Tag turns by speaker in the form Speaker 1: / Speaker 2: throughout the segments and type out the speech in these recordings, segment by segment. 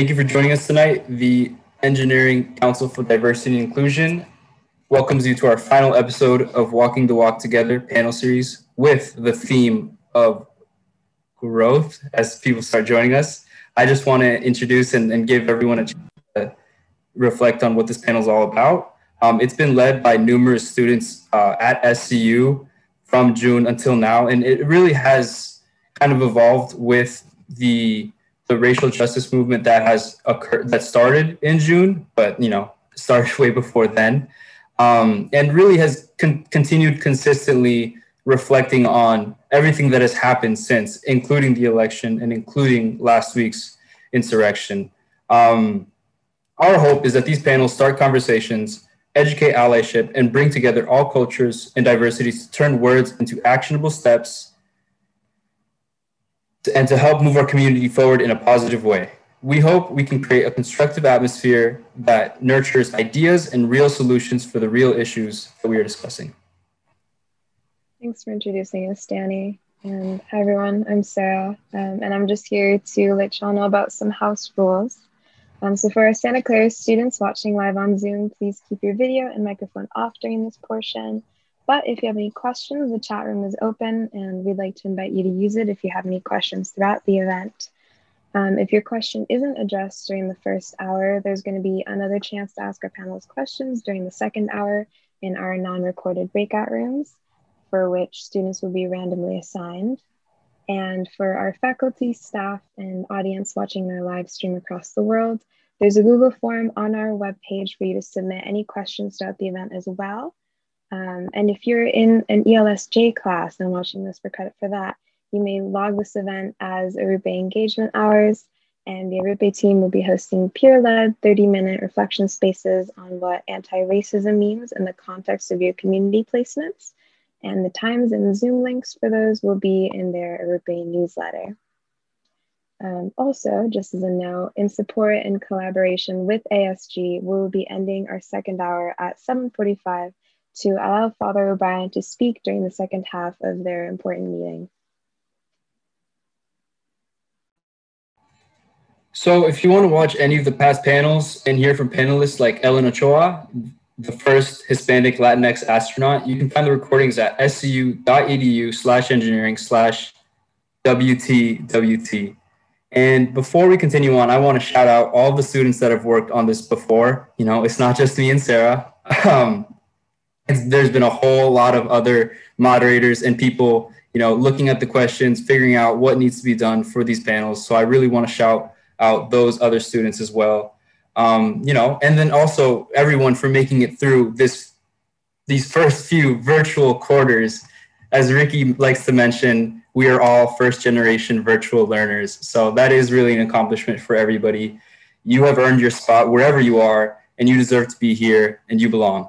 Speaker 1: Thank you for joining us tonight. The Engineering Council for Diversity and Inclusion welcomes you to our final episode of Walking the Walk Together panel series with the theme of growth as people start joining us. I just want to introduce and, and give everyone a chance to reflect on what this panel is all about. Um, it's been led by numerous students uh, at SCU from June until now, and it really has kind of evolved with the the racial justice movement that has occurred that started in June, but you know started way before then, um, and really has con- continued consistently reflecting on everything that has happened since, including the election and including last week's insurrection. Um, our hope is that these panels start conversations, educate allyship, and bring together all cultures and diversities to turn words into actionable steps and to help move our community forward in a positive way. We hope we can create a constructive atmosphere that nurtures ideas and real solutions for the real issues that we are discussing.
Speaker 2: Thanks for introducing us, Danny. And hi, everyone. I'm Sarah, um, and I'm just here to let y'all know about some house rules. Um, so, for our Santa Clara students watching live on Zoom, please keep your video and microphone off during this portion. But if you have any questions, the chat room is open and we'd like to invite you to use it if you have any questions throughout the event. Um, if your question isn't addressed during the first hour, there's going to be another chance to ask our panelists questions during the second hour in our non-recorded breakout rooms, for which students will be randomly assigned. And for our faculty, staff, and audience watching their live stream across the world, there's a Google form on our webpage for you to submit any questions throughout the event as well. Um, and if you're in an ELSJ class and watching this for credit for that, you may log this event as Arrupe engagement hours, and the Arrupe team will be hosting peer-led 30-minute reflection spaces on what anti-racism means in the context of your community placements. And the times and Zoom links for those will be in their Arrupe newsletter. Um, also, just as a note, in support and collaboration with ASG, we will be ending our second hour at 7.45 to allow Father O'Brien to speak during the second half of their important meeting.
Speaker 1: So if you want to watch any of the past panels and hear from panelists like Ellen Ochoa, the first Hispanic Latinx astronaut, you can find the recordings at scu.edu slash engineering slash WTWT. And before we continue on, I want to shout out all the students that have worked on this before. You know, it's not just me and Sarah. Um, there's been a whole lot of other moderators and people, you know, looking at the questions, figuring out what needs to be done for these panels. So I really want to shout out those other students as well. Um, you know, and then also everyone for making it through this these first few virtual quarters. As Ricky likes to mention, we are all first generation virtual learners. So that is really an accomplishment for everybody. You have earned your spot wherever you are, and you deserve to be here and you belong.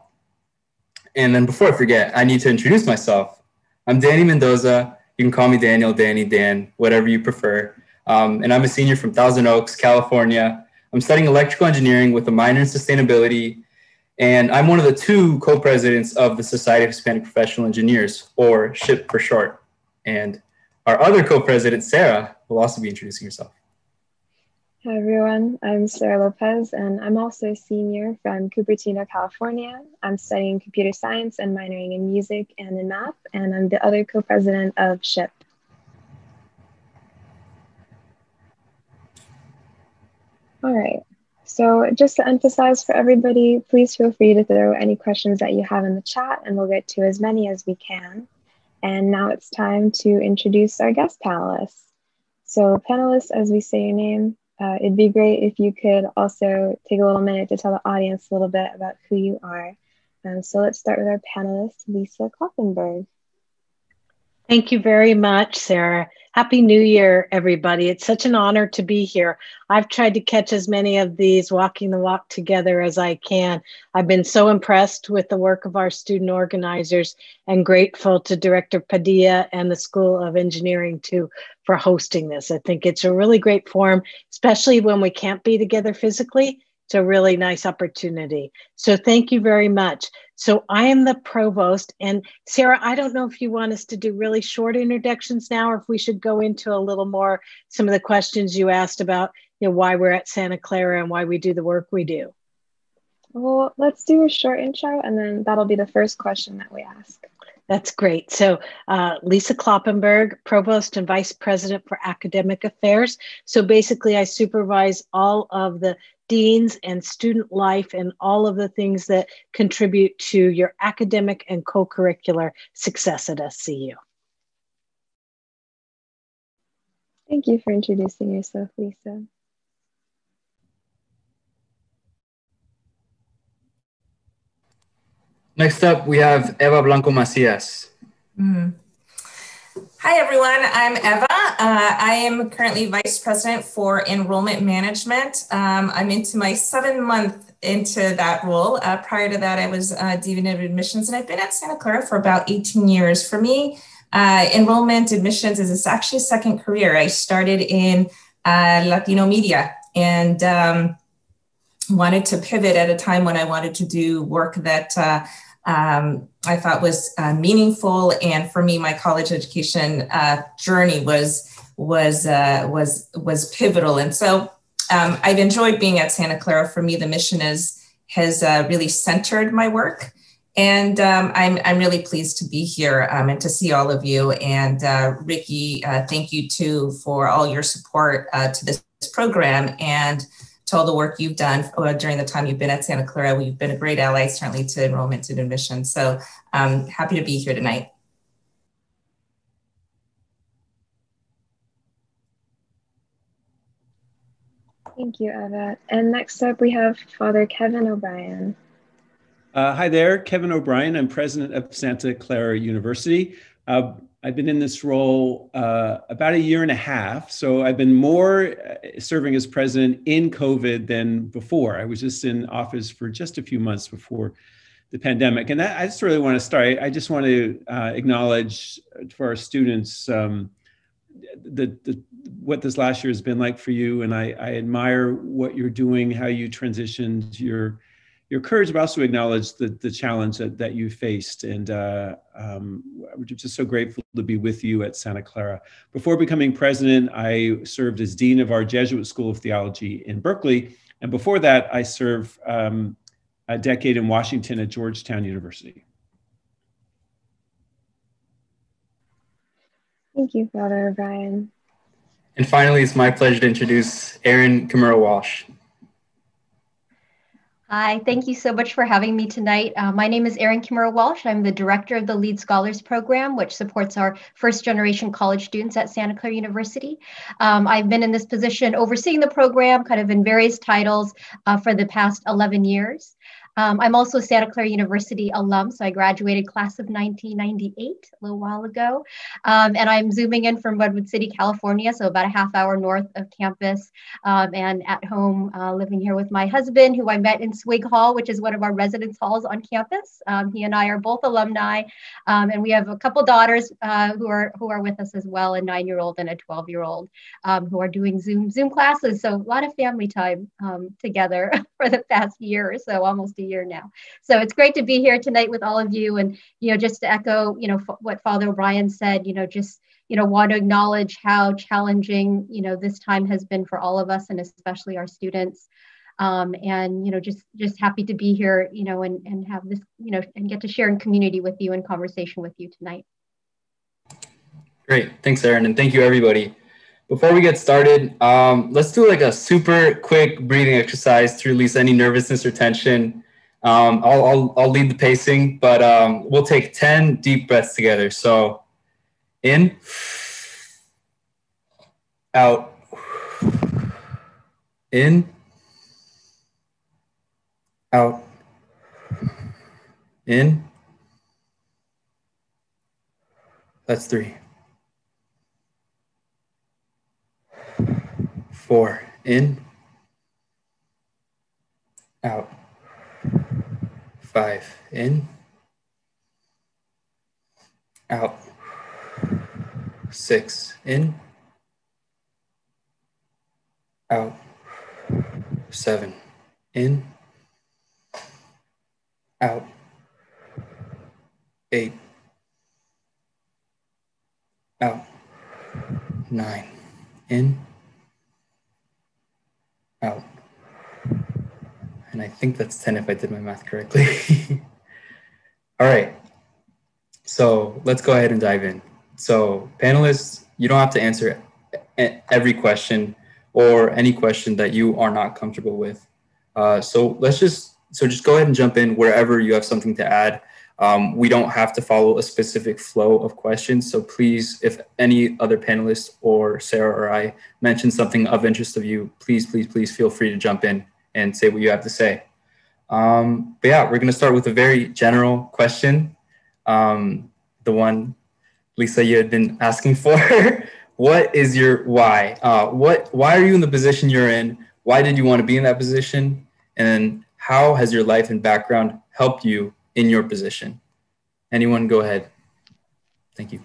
Speaker 1: And then before I forget, I need to introduce myself. I'm Danny Mendoza. You can call me Daniel, Danny, Dan, whatever you prefer. Um, and I'm a senior from Thousand Oaks, California. I'm studying electrical engineering with a minor in sustainability. And I'm one of the two co presidents of the Society of Hispanic Professional Engineers, or SHPE for short. And our other co president, Sarah, will also be introducing herself.
Speaker 2: Hi everyone, I'm Sarah Lopez and I'm also a senior from Cupertino, California. I'm studying computer science and minoring in music and in math, and I'm the other co-president of SHPE. All right, so just to emphasize for everybody, please feel free to throw any questions that you have in the chat and we'll get to as many as we can. And now it's time to introduce our guest panelists. So panelists, as we say your name, uh, it'd be great if you could also take a little minute to tell the audience a little bit about who you are. Um, so let's start with our panelist, Lisa Kloppenberg.
Speaker 3: Thank you very much, Sarah. Happy New Year, everybody. It's such an honor to be here. I've tried to catch as many of these walking the walk together as I can. I've been so impressed with the work of our student organizers and grateful to Director Padilla and the School of Engineering too for hosting this. I think it's a really great forum, especially when we can't be together physically It's a really nice opportunity. So thank you very much. So I am the provost. And Sarah, I don't know if you want us to do really short introductions now or if we should go into a little more some of the questions you asked about you know, why we're at Santa Clara and why we do the work we do.
Speaker 2: Well, let's do a short intro and then that'll be the first question that we ask.
Speaker 3: That's great. So, uh, Lisa Kloppenberg, Provost and Vice President for Academic Affairs. So, basically, I supervise all of the deans and student life and all of the things that contribute to your academic and co curricular success at SCU.
Speaker 2: Thank you for introducing yourself, Lisa.
Speaker 1: Next up, we have Eva Blanco Macias.
Speaker 4: Mm. Hi, everyone. I'm Eva. Uh, I am currently Vice President for Enrollment Management. Um, I'm into my seven month into that role. Uh, prior to that, I was uh, Dean of Admissions, and I've been at Santa Clara for about 18 years. For me, uh, enrollment admissions is actually a second career. I started in uh, Latino media and um, wanted to pivot at a time when I wanted to do work that uh, um, I thought was uh, meaningful. And for me, my college education uh, journey was was uh, was was pivotal. And so um, I've enjoyed being at Santa Clara. For me, the mission is has uh, really centered my work. And um, I'm, I'm really pleased to be here um, and to see all of you. And uh, Ricky, uh, thank you too for all your support to this program. And to all the work you've done uh, during the time you've been at Santa Clara. We've been a great ally, certainly to enrollment and admission. So I'm um, happy to be here tonight.
Speaker 2: Thank you, Eva. And next up, we have Father Kevin O'Brien.
Speaker 5: Uh, hi there, Kevin O'Brien. I'm president of Santa Clara University. Uh, I've been in this role uh, about a year and a half. So I've been more uh, serving as president in COVID than before. I was just in office for just a few months before the pandemic. And that, I just really want to start. I just want to uh, acknowledge for our students um, the, the, what this last year has been like for you. And I, I admire what you're doing, how you transitioned your your courage, but also acknowledge the, the challenge that, that you faced. And uh, um, we're just so grateful to be with you at Santa Clara. Before becoming president, I served as dean of our Jesuit School of Theology in Berkeley. And before that, I served um, a decade in Washington at Georgetown University.
Speaker 2: Thank you, Father O'Brien.
Speaker 1: And finally, it's my pleasure to introduce Erin Kimura Walsh.
Speaker 6: Hi, thank you so much for having me tonight. Uh, my name is Erin Kimura Walsh. I'm the director of the LEAD Scholars Program, which supports our first generation college students at Santa Clara University. Um, I've been in this position overseeing the program kind of in various titles uh, for the past 11 years. Um, I'm also a Santa Clara University alum, so I graduated class of 1998 a little while ago. Um, and I'm zooming in from Redwood City, California, so about a half hour north of campus, um, and at home uh, living here with my husband, who I met in Swig Hall, which is one of our residence halls on campus. Um, he and I are both alumni, um, and we have a couple daughters uh, who are who are with us as well, a nine-year-old and a 12-year-old, um, who are doing Zoom Zoom classes. So a lot of family time together for the past year or so, almost a year now. So it's great to be here tonight with all of you. And, you know, just to echo, you know, f- what Father O'Brien said, you know, just, you know, want to acknowledge how challenging, you know, this time has been for all of us and especially our students. Um, and, you know, just, just happy to be here, you know, and, and have this, you know, and get to share in community with you and conversation with you tonight.
Speaker 1: Great. Thanks, Erin. And thank you, everybody. Before we get started, um, let's do like a super quick breathing exercise to release any nervousness or tension. Um, I'll, I'll, I'll lead the pacing, but um, we'll take 10 deep breaths together. So in, out, in, out, in. That's three. Four, in, out five, in, out, six, in, out, seven, in, out, eight, out, nine, in, out. And I think that's 10 if I did my math correctly. All right. So let's go ahead and dive in. So, panelists, you don't have to answer every question or any question that you are not comfortable with. Uh, so let's just so just go ahead and jump in wherever you have something to add. Um, we don't have to follow a specific flow of questions. So please, if any other panelists or Sarah or I mention something of interest of you, please, please, please feel free to jump in and say what you have to say. Um, but yeah, we're going to start with a very general question. Um, the one, Lisa, you had been asking for. what is your why? Uh, what? Why are you in the position you're in? Why did you want to be in that position? And how has your life and background helped you in your position? Anyone go ahead. Thank you.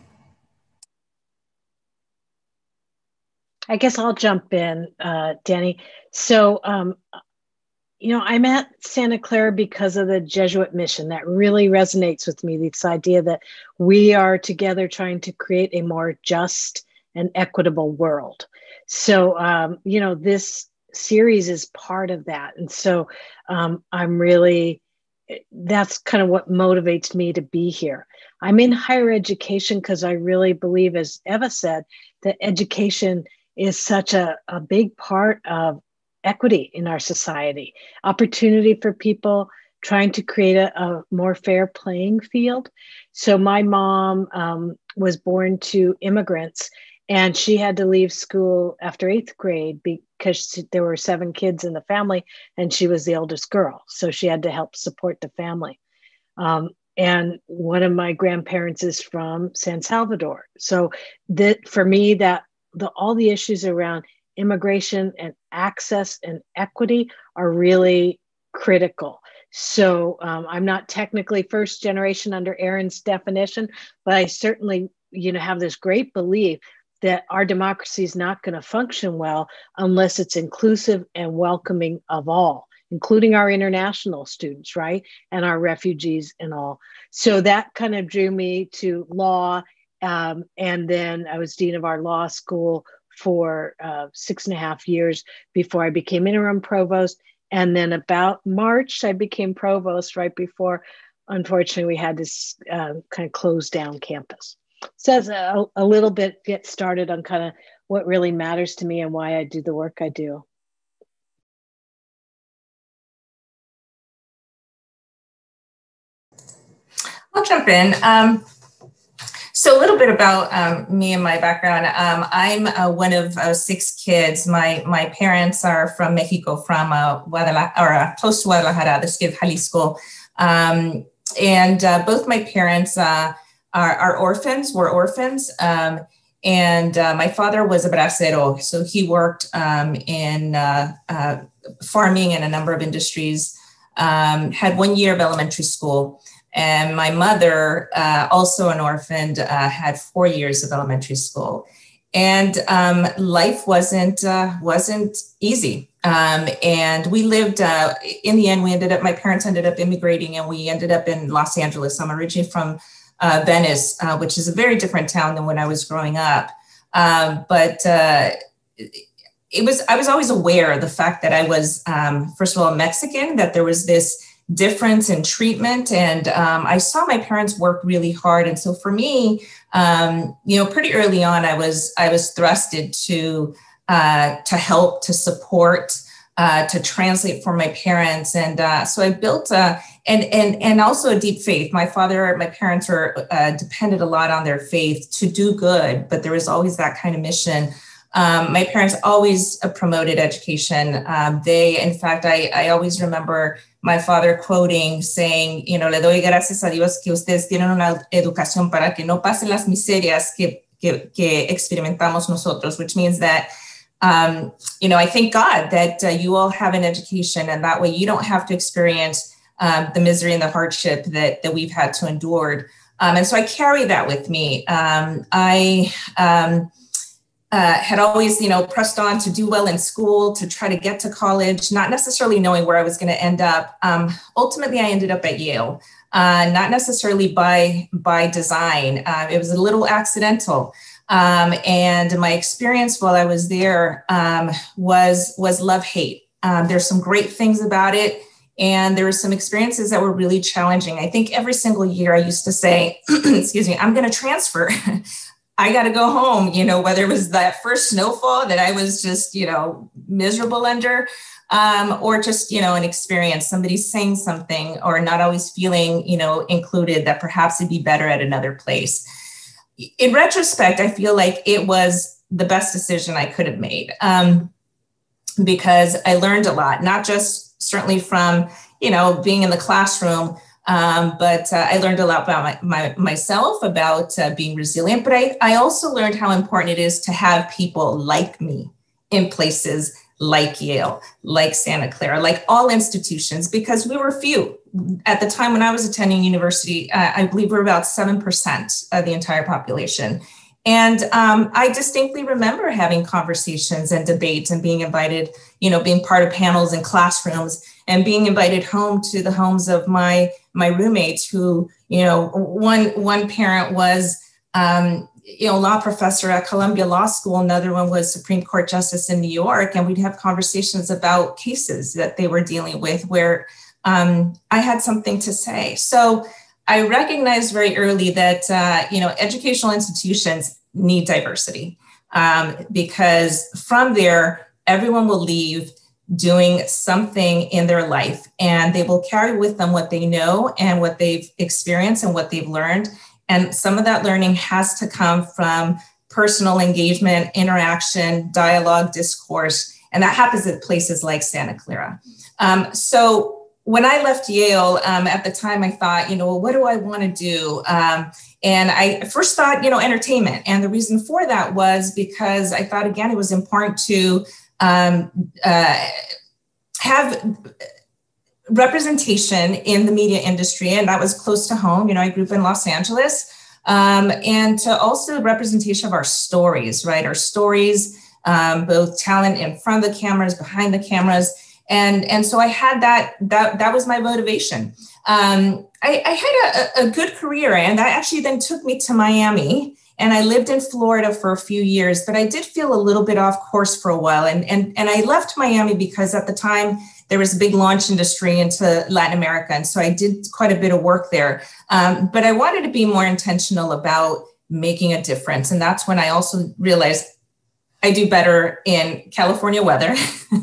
Speaker 3: I guess I'll jump in, uh, Danny. So, um, you know, I'm at Santa Clara because of the Jesuit mission. That really resonates with me. This idea that we are together trying to create a more just and equitable world. So, um, you know, this series is part of that. And so um, I'm really, that's kind of what motivates me to be here. I'm in higher education because I really believe, as Eva said, that education is such a, a big part of equity in our society, opportunity for people trying to create a, a more fair playing field. So, my mom um, was born to immigrants and she had to leave school after eighth grade because there were seven kids in the family and she was the oldest girl. So she had to help support the family. Um, and one of my grandparents is from san salvador. So that for me that the all the issues around immigration and access and equity are really critical. So um, i'm not technically first generation under Erin's definition but i certainly you know have this great belief that our democracy is not going to function well unless it's inclusive and welcoming of all including our international students right? And our refugees and all. So that kind of drew me to law um, and then i was dean of our law school for uh, six and a half years before i became interim provost and then about march i became provost right before unfortunately we had this uh, kind of closed down campus So says a, a little bit get started on kind of what really matters to me and why I do the work I do.
Speaker 4: I'll jump in. Um, so a little bit about um, me and my background. Um, I'm uh, one of uh, six kids. My my parents are from Mexico, from uh, Guadalajara, or uh, close to Guadalajara, the city of Jalisco. Um, and uh, both my parents uh, are, are orphans, were orphans. Um, and uh, my father was a bracero, so he worked um, in uh, uh, farming and a number of industries. Um, had one year of elementary school, and my mother, uh, also an orphan, uh, had four years of elementary school. And um, life wasn't uh, wasn't easy. Um, and we lived. in the end, we ended up. My parents ended up immigrating, and we ended up in Los Angeles. I'm originally from uh, Venice, uh, which is a very different town than when I was growing up. Um, but uh, it was I was always aware of the fact that I was um, first of all Mexican, that there was this difference in treatment, and um, I saw my parents work really hard. And so for me, um, you know, pretty early on, I was I was thrusted to uh, to help to support uh, to translate for my parents. And uh, so I built a, and, and, and also a deep faith. My father, my parents were uh, depended a lot on their faith to do good, but there was always that kind of mission. Um, my parents always uh, promoted education. Um, they, in fact, I, I always remember my father quoting, saying, you know, le doy gracias a Dios que ustedes tienen una educación para que no pasen las miserias que, que, que experimentamos nosotros, which means that um, you know, I thank God that uh, you all have an education, and that way you don't have to experience um, the misery and the hardship that that we've had to endure. Um, and so I carry that with me. Um, I um, uh, had always, you know, pressed on to do well in school, to try to get to college, not necessarily knowing where I was going to end up. Um, ultimately, I ended up at Yale, uh, not necessarily by by design. Uh, it was a little accidental. Um, and my experience while I was there um, was was love hate. Um, there's some great things about it, and there were some experiences that were really challenging. I think every single year I used to say, "Excuse me, I'm going to transfer." I got to go home, you know, whether it was that first snowfall that I was just, you know, miserable under, um, or just, you know, an experience, somebody saying something or not always feeling, you know, included that perhaps it'd be better at another place. In retrospect, I feel like it was the best decision I could have made um, because I learned a lot, not just certainly from you know being in the classroom, um, but uh, I learned a lot about my, my myself about uh, being resilient. But I I also learned how important it is to have people like me in places like Yale, like Santa Clara, like all institutions, because we were few at the time when I was attending university, uh, I believe we're about 7% of the entire population. And um, I distinctly remember having conversations and debates and being invited, you know, being part of panels and classrooms and being invited home to the homes of my my roommates who, you know, one one parent was um, you know, law professor at Columbia Law School. Another one was Supreme Court Justice in New York. And we'd have conversations about cases that they were dealing with where um, I had something to say. So I recognized very early that uh, you know educational institutions need diversity um, because from there everyone will leave doing something in their life and they will carry with them what they know and what they've experienced and what they've learned and some of that learning has to come from personal engagement interaction dialogue discourse and that happens at places like santa clara um, so when I left Yale um, at the time, I thought, you know, well, what do I want to do? Um, and I first thought, you know, entertainment. And the reason for that was because I thought, again, it was important to um, uh, have representation in the media industry. And that was close to home. You know, I grew up in Los Angeles. Um, and to also representation of our stories, right? Our stories, um, both talent in front of the cameras, behind the cameras and and so i had that that that was my motivation um, I, I, had a, a, good career and that actually then took me to miami and i lived in florida for a few years but i did feel a little bit off course for a while. And and, and i left miami because at the time there was a big launch industry into latin america. And so i did quite a bit of work there. Um, but i wanted to be more intentional about making a difference. And that's when i also realized I do better in California weather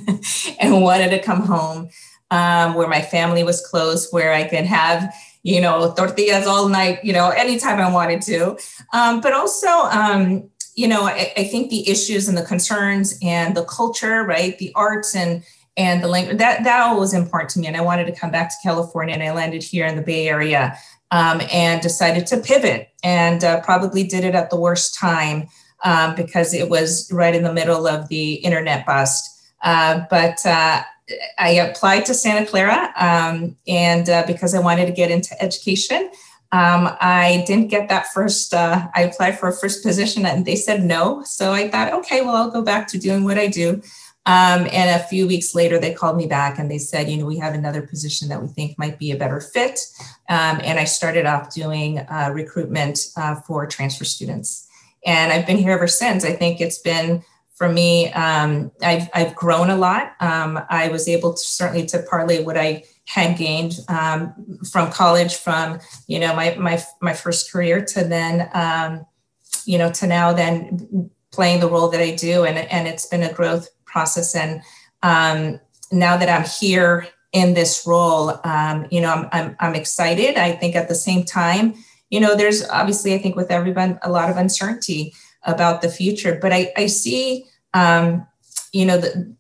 Speaker 4: and wanted to come home um, where my family was close, where I could have, you know, tortillas all night, you know, anytime I wanted to. Um, but also, um, you know, I, I, think the issues and the concerns and the culture, right, the arts and and the language that that all was important to me. And I wanted to come back to California, and I landed here in the Bay Area um, and decided to pivot, and uh, probably did it at the worst time um, because it was right in the middle of the internet bust. Uh, but uh, I applied to Santa Clara, um, and uh, because I wanted to get into education, um, I didn't get that first. Uh, I applied for a first position, and they said no. So I thought, okay, well, I'll go back to doing what I do. Um, and a few weeks later, they called me back and they said, you know, we have another position that we think might be a better fit. Um, and I started off doing uh, recruitment uh, for transfer students and I've been here ever since. I think it's been for me. Um, I've I've grown a lot. Um, I was able to certainly to parlay what I had gained um, from college, from you know my my my first career to then um, you know to now then playing the role that I do, and and it's been a growth process. And um, now that I'm here in this role, um, you know I'm, I'm I'm excited. I think at the same time you know, there's obviously, I think, with everyone, a lot of uncertainty about the future. But I, I see, um, you know, the,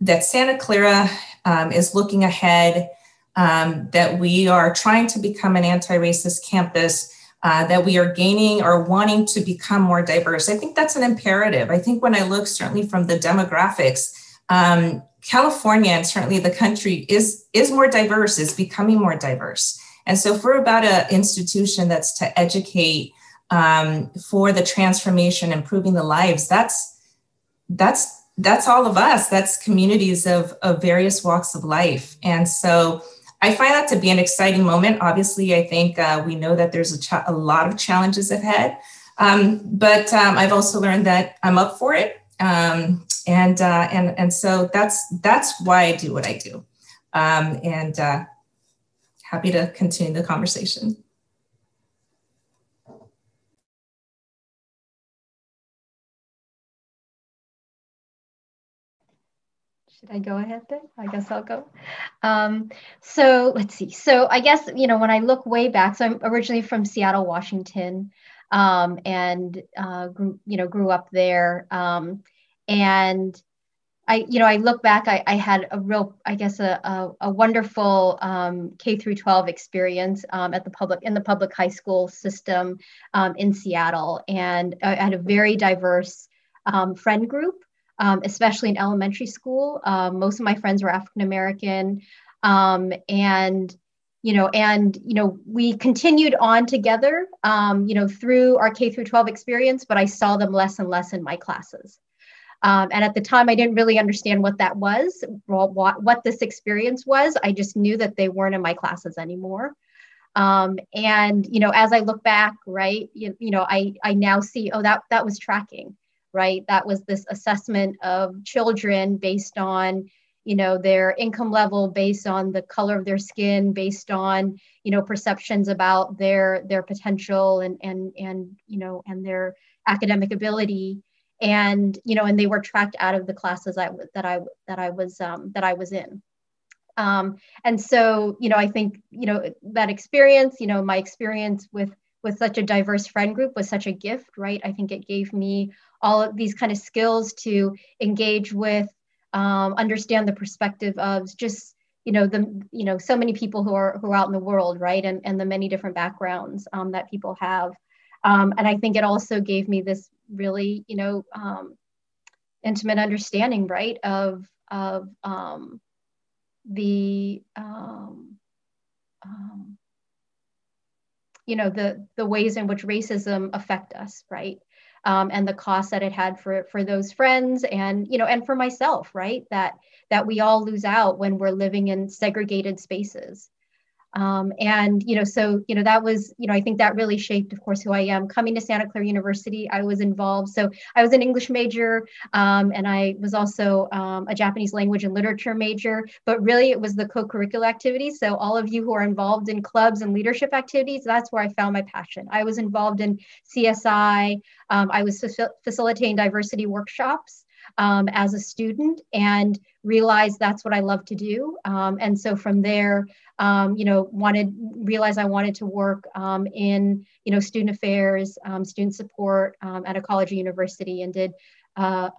Speaker 4: that Santa Clara um, is looking ahead, um, that we are trying to become an anti racist campus. Uh, that we are gaining or wanting to become more diverse. I think that's an imperative. I think when I look certainly from the demographics, um, California and certainly the country is is more diverse, is becoming more diverse. And so, for about an institution that's to educate um, for the transformation, improving the lives, that's that's that's all of us. That's communities of, of various walks of life. And so I find that to be an exciting moment. Obviously, I think uh, we know that there's a, a, lot of challenges ahead. Um, but um, I've also learned that I'm up for it. Um, and, uh, and, and so that's, that's why I do what I do. Um, and uh, happy to continue the conversation.
Speaker 6: Should I go ahead then? I guess I'll go. Um, so let's see. So I guess, you know, when I look way back, so I'm originally from Seattle, Washington, um, and, uh, grew, you know, grew up there. Um, and I, you know, I look back, I, I had a real, I guess, a, a, a wonderful um, K through 12 experience um, at the public, in the public high school system um, in Seattle. And I had a very diverse um, friend group um, especially in elementary school. Um, most of my friends were African American, um, and you know, and you know, we continued on together, um, you know, through our K through 12 experience. But I saw them less and less in my classes. Um, and at the time, I didn't really understand what that was, what, what this experience was. I just knew that they weren't in my classes anymore. Um, and you know, as I look back, right, you, you know, I I now see, oh, that that was tracking right? That was this assessment of children based on, you know, their income level, based on the color of their skin, based on, you know, perceptions about their their potential and and and you know and their academic ability, and you know, and they were tracked out of the classes I that I that I was um, that I was in. Um, and so, you know, I think, you know, that experience, you know, my experience with with such a diverse friend group was such a gift, right? I think it gave me all of these kind of skills to engage with, um, understand the perspective of just you know the you know so many people who are who are out in the world, right, and and the many different backgrounds um, that people have, um, and I think it also gave me this really you know um, intimate understanding, right, of of um, the um, you know the the ways in which racism affect us right um, and the cost that it had for for those friends and you know and for myself right? That that we all lose out when we're living in segregated spaces um, and you know so you know that was you know i think that really shaped of course who i am. Coming to santa clara university i was involved. So i was an english major um, and i was also um, a japanese language and literature major. But really it was the co-curricular activities. So all of you who are involved in clubs and leadership activities that's where i found my passion. I was involved in csi um, i was facilitating diversity workshops um, as a student and realized that's what I love to do. Um, and so from there, um, you know, wanted realized I wanted to work um, in you know student affairs, um, student support um, at a college or university, and did. Uh,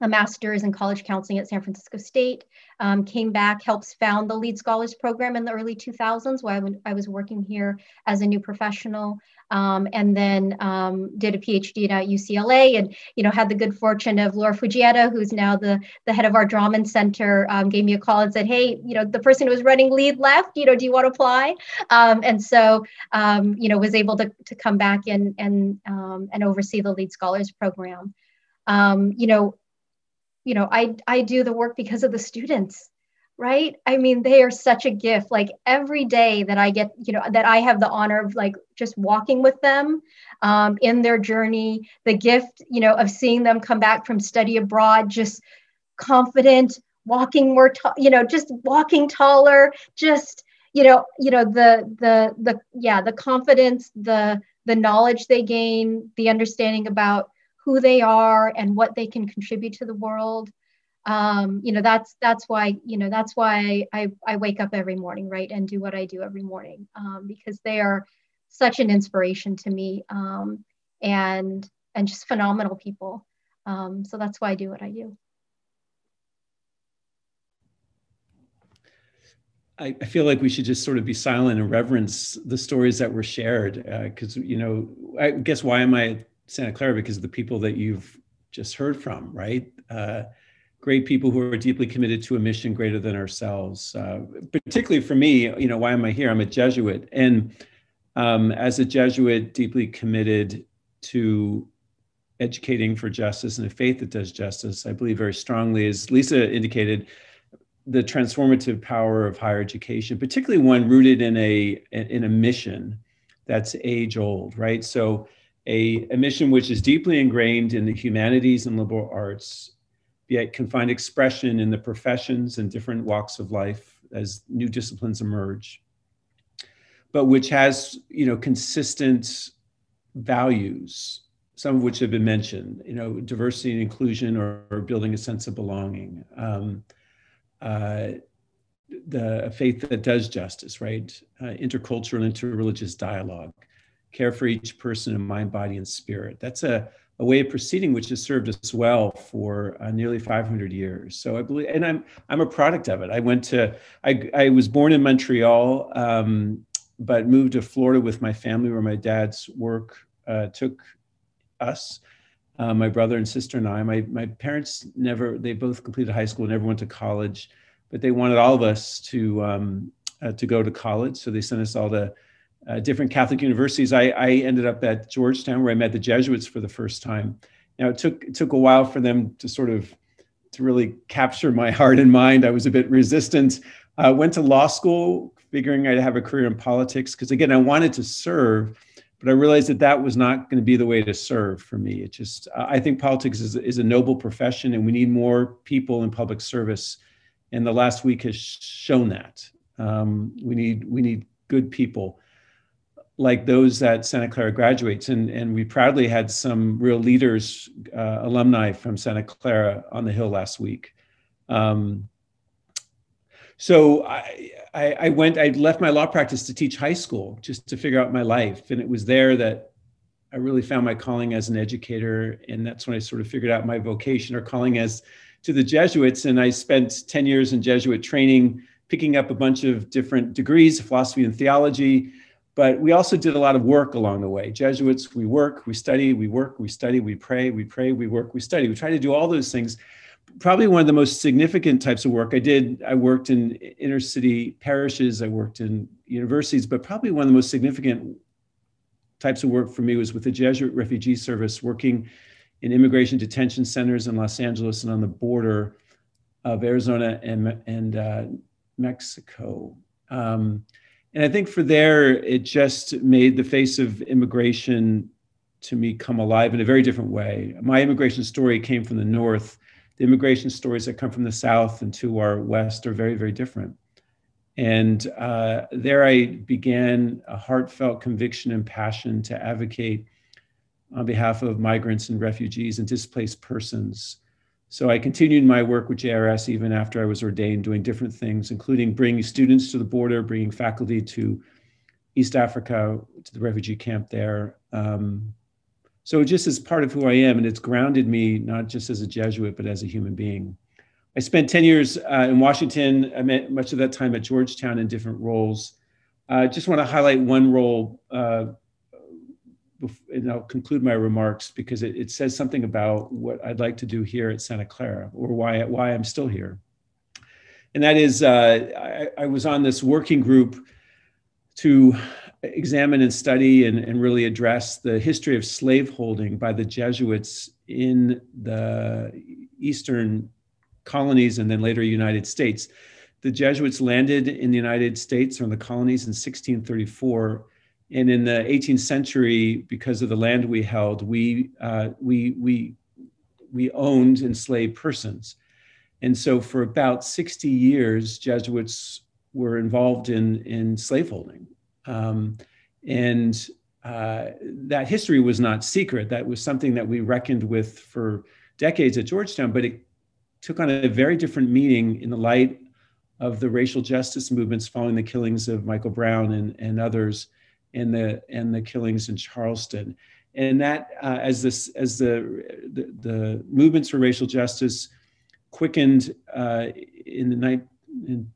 Speaker 6: a master's in college counseling at San Francisco State, um, came back, helps found the LEAD Scholars Program in the early 2000s while I was working here as a new professional um, and then um, did a PhD at UCLA, and you know had the good fortune of Laura Fugietta, who's now the the head of our Drahmann Center, um, gave me a call and said, "Hey, you know the person who was running lead left. You know, do you want to apply?" Um, and so um, you know was able to to come back and and and oversee the LEAD Scholars Program. you know, you know I I do the work because of the students right? I mean they are such a gift. Like every day that i get you know that i have the honor of like just walking with them um, in their journey the gift you know of seeing them come back from study abroad just confident walking more t- you know just walking taller just you know you know the the the yeah the confidence the the knowledge they gain the understanding about who they are and what they can contribute to the world. Um, you know that's that's why you know that's why I, I wake up every morning right and do what i do every morning um, because they are such an inspiration to me um, and and just phenomenal people. Um, so that's why i do what i do.
Speaker 5: I, I feel like we should just sort of be silent and reverence the stories that were shared because uh, you know i guess why am i santa clara because of the people that you've just heard from right uh, great people who are deeply committed to a mission greater than ourselves. Uh, particularly for me, you know, why am I here? I'm a Jesuit, and um, as a Jesuit, deeply committed to educating for justice and a faith that does justice. I believe very strongly, as Lisa indicated, the transformative power of higher education, particularly one rooted in a in a mission that's age old, right? So a, a mission which is deeply ingrained in the humanities and liberal arts, yet can find expression in the professions and different walks of life as new disciplines emerge, but which has you know consistent values, some of which have been mentioned, you know, diversity and inclusion or, or building a sense of belonging. Um, uh, the faith that does justice, right? Uh, intercultural, interreligious dialogue, care for each person in mind, body, and spirit. That's a, a way of proceeding which has served us well for uh, nearly 500 years. So I believe, and I'm I'm a product of it. I went to, I I was born in Montreal, um, but moved to Florida with my family, where my dad's work uh, took us. Uh, my brother and sister and I. My my parents never. They both completed high school, never went to college, but they wanted all of us to um, uh, to go to college. So they sent us all to uh, different Catholic universities. I, I ended up at Georgetown, where I met the Jesuits for the first time. Now it took it took a while for them to sort of to really capture my heart and mind. I was a bit resistant. I went to law school, figuring I'd have a career in politics because again I wanted to serve but I realized that that was not going to be the way to serve for me. It just, I think politics is, is a noble profession and we need more people in public service. And the last week has shown that. Um, we need, we need good people like those that Santa Clara graduates. And, and we proudly had some real leaders, uh, alumni from Santa Clara on the Hill last week. Um, so I, I, I went, I left my law practice to teach high school just to figure out my life. And it was there that I really found my calling as an educator. And that's when I sort of figured out my vocation or calling as to the Jesuits. And I spent 10 years in Jesuit training, picking up a bunch of different degrees, philosophy and theology. But we also did a lot of work along the way. Jesuits, we work, we study, we work, we study, we pray, we pray, we work, we study. We try to do all those things probably one of the most significant types of work I did. I worked in inner city parishes, I worked in universities, but probably one of the most significant types of work for me was with the Jesuit Refugee Service, working in immigration detention centers in Los Angeles and on the border of Arizona and, and uh, Mexico. Um, and I think for there, it just made the face of immigration to me come alive in a very different way. My immigration story came from the North the immigration stories that come from the South and to our West are very, very different. And uh, there I began a heartfelt conviction and passion to advocate on behalf of migrants and refugees and displaced persons. So I continued my work with JRS even after I was ordained, doing different things, including bringing students to the border, bringing faculty to East Africa, to the refugee camp there, um, so just as part of who I am, and it's grounded me not just as a Jesuit, but as a human being. I spent 10 years uh, in Washington. I met much of that time at Georgetown in different roles. I uh, just want to highlight one role, uh, and I'll conclude my remarks because it, it, says something about what I'd like to do here at Santa Clara or why, why I'm still here. And that is, uh, I, I was on this working group to examine and study and, and really address the history of slaveholding by the Jesuits in the Eastern colonies and then later United States. The Jesuits landed in the United States or in the colonies in 1634. And in the 18th century, because of the land we held, we, uh, we, we, we owned enslaved persons. And so for about 60 years, Jesuits were involved in, in slaveholding. Um, and uh, that history was not secret. That was something that we reckoned with for decades at Georgetown, but it took on a very different meaning in the light of the racial justice movements following the killings of Michael Brown and, and others, and the and the killings in Charleston. And that, uh, as this as the, the, the movements for racial justice quickened uh, in the night in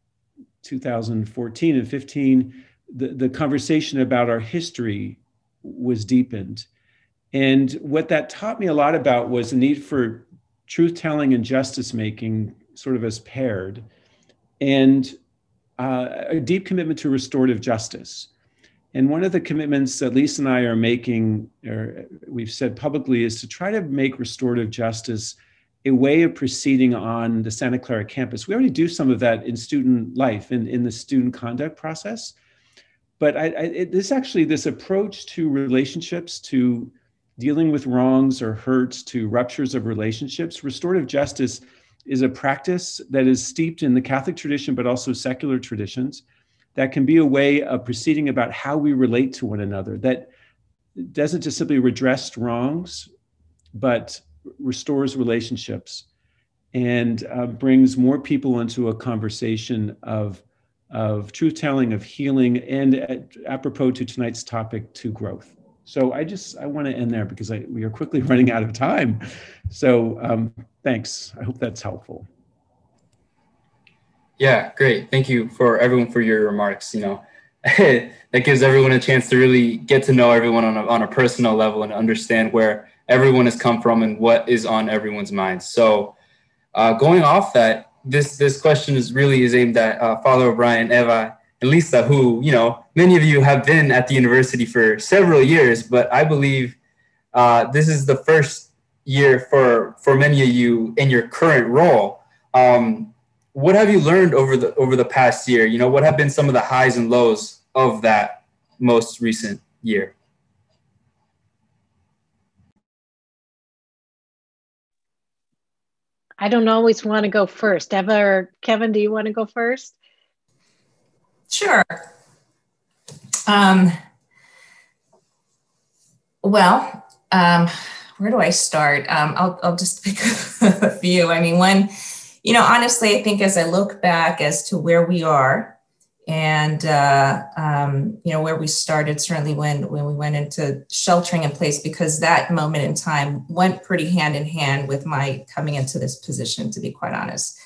Speaker 5: 2014 and 15 the, the conversation about our history was deepened. And what that taught me a lot about was the need for truth telling and justice making, sort of as paired, and uh, a deep commitment to restorative justice. And one of the commitments that Lisa and I are making, or we've said publicly, is to try to make restorative justice a way of proceeding on the Santa Clara campus. We already do some of that in student life, in, in the student conduct process. But I, I, it, this actually, this approach to relationships, to dealing with wrongs or hurts, to ruptures of relationships, restorative justice is a practice that is steeped in the Catholic tradition, but also secular traditions that can be a way of proceeding about how we relate to one another that doesn't just simply redress wrongs, but restores relationships and uh, brings more people into a conversation of, of truth telling, of healing, and uh, apropos to tonight's topic, to growth. So I just I want to end there because I, we are quickly running out of time. So um, thanks. I hope that's helpful.
Speaker 1: Yeah, great. Thank you for everyone for your remarks. You know, that gives everyone a chance to really get to know everyone on a, on a personal level and understand where everyone has come from and what is on everyone's mind. So, uh, going off that, this this question is really is aimed at uh, Father O'Brien, Eva, and Lisa, who you know many of you have been at the university for several years, but I believe uh, this is the first year for for many of you in your current role. Um, what have you learned over the over the past year? You know, what have been some of the highs and lows of that most recent year?
Speaker 3: I don't always want to go first. Eva or Kevin, do you want to go first?
Speaker 4: Sure. Um, well, um, where do I start? Um, I'll, I'll just pick a few. I mean, one you know, honestly, I think as I look back as to where we are and, uh, um, you know, where we started, certainly when, when we went into sheltering in place, because that moment in time went pretty hand in hand with my coming into this position, to be quite honest.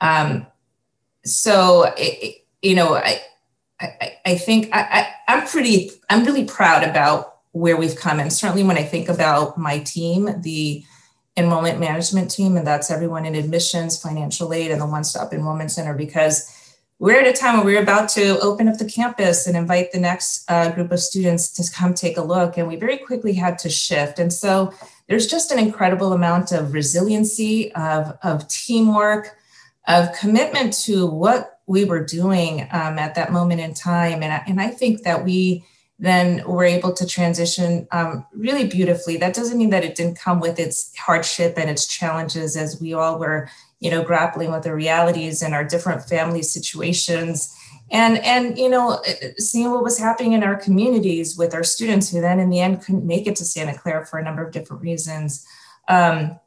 Speaker 4: Um, so, it, you know, I, I, I think I, I, I'm pretty, I'm really proud about where we've come. And certainly when I think about my team, the, enrollment management team, and that's everyone in admissions, financial aid, and the One Stop Enrollment Center, because we're at a time where we're about to open up the campus and invite the next uh, group of students to come take a look. And we very quickly had to shift. And so there's just an incredible amount of resiliency, of, of teamwork, of commitment to what we were doing um, at that moment in time. And, and I think that we then we're able to transition um, really beautifully. That doesn't mean that it didn't come with its hardship and its challenges as we all were, you know, grappling with the realities and our different family situations. And, and you know, seeing what was happening in our communities with our students who then in the end couldn't make it to Santa Clara for a number of different reasons. Um,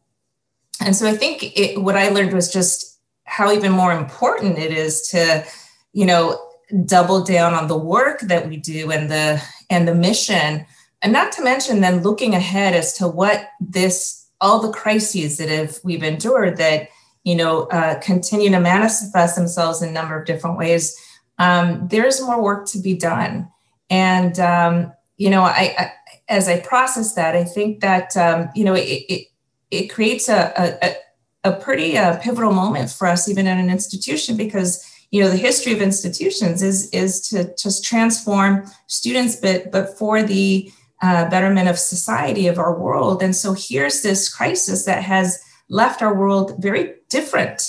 Speaker 4: and so I think it, what I learned was just how even more important it is to, you know, double down on the work that we do and the and the mission. And not to mention then looking ahead as to what this all the crises that have we've endured that you know uh, continue to manifest themselves in a number of different ways um, there's more work to be done. And um, you know I, I, as i process that i think that um, you know it, it, it creates a, a, a pretty uh, pivotal moment for us even in an institution because you know the history of institutions is is to just transform students but but for the uh, betterment of society of our world. And so here's this crisis that has left our world very different.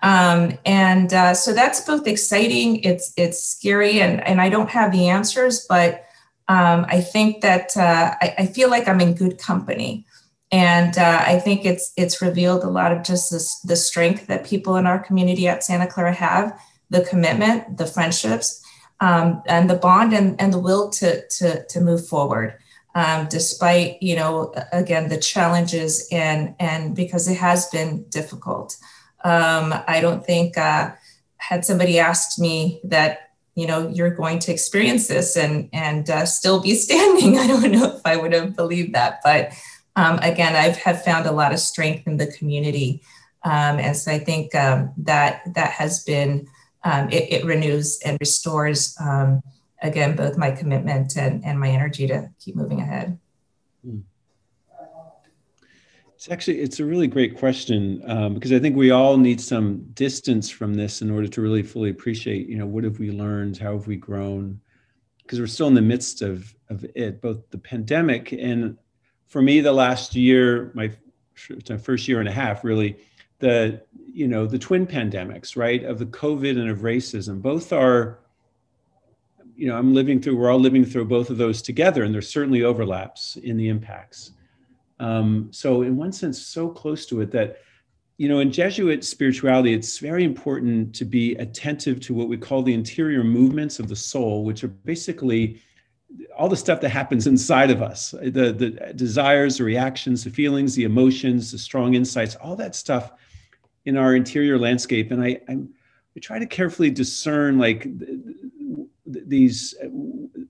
Speaker 4: Um, and uh, so that's both exciting it's it's scary and and i don't have the answers but um, i think that uh, I, I, feel like i'm in good company. And uh, I think it's it's revealed a lot of just this, the strength that people in our community at Santa Clara have the commitment, the friendships, um, and the bond and, and the will to, to, to move forward. Um, despite, you know, again, the challenges and, and because it has been difficult. Um, I don't think, uh, had somebody asked me that, you know, you're going to experience this and, and uh, still be standing, I don't know if I would have believed that. But um, again, I've have found a lot of strength in the community. Um, and so I think um, that that has been um, it, it, renews and restores um, again both my commitment and, and my energy to keep moving ahead. Hmm.
Speaker 5: it's actually it's a really great question um, because i think we all need some distance from this in order to really fully appreciate you know what have we learned? How have we grown? Because we're still in the midst of, of it, both the pandemic and for me, the last year, my, my first year and a half, really, the you know the twin pandemics, right, of the COVID and of racism. Both are, you know, I'm living through. We're all living through both of those together, and there's certainly overlaps in the impacts. Um, so, in one sense, so close to it that you know, in Jesuit spirituality, it's very important to be attentive to what we call the interior movements of the soul, which are basically all the stuff that happens inside of us the, the desires, the reactions, the feelings, the emotions, the strong insights, all that stuff in our interior landscape. And I, I'm, I try to carefully discern like these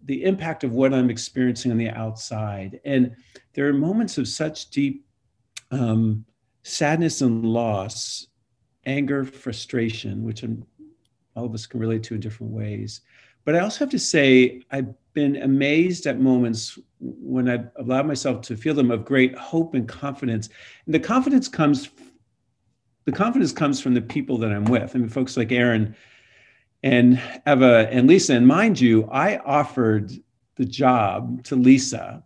Speaker 5: the impact of what I'm experiencing on the outside. And there are moments of such deep um, sadness and loss, anger, frustration, which I'm, all of us can relate to in different ways. But I also have to say, I've been amazed at moments when I've allowed myself to feel them of great hope and confidence. And the confidence comes, the confidence comes from the people that I'm with. I mean, folks like Erin and Eva and Lisa. And mind you, I offered the job to Lisa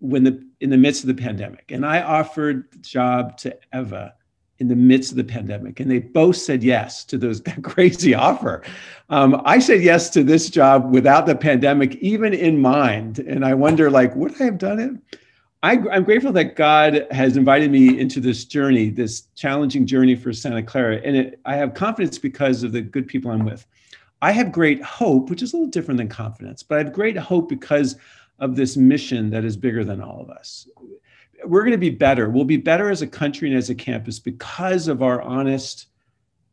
Speaker 5: when the in the midst of the pandemic. And I offered the job to Eva in the midst of the pandemic. And they both said yes to those crazy offer. Um, I said yes to this job without the pandemic even in mind. And I wonder, like, would I have done it? I, am grateful that God has invited me into this journey, this challenging journey for Santa Clara. And it, I have confidence because of the good people I'm with. I have great hope, which is a little different than confidence, but I have great hope because of this mission that is bigger than all of us we're going to be better. We'll be better as a country and as a campus because of our honest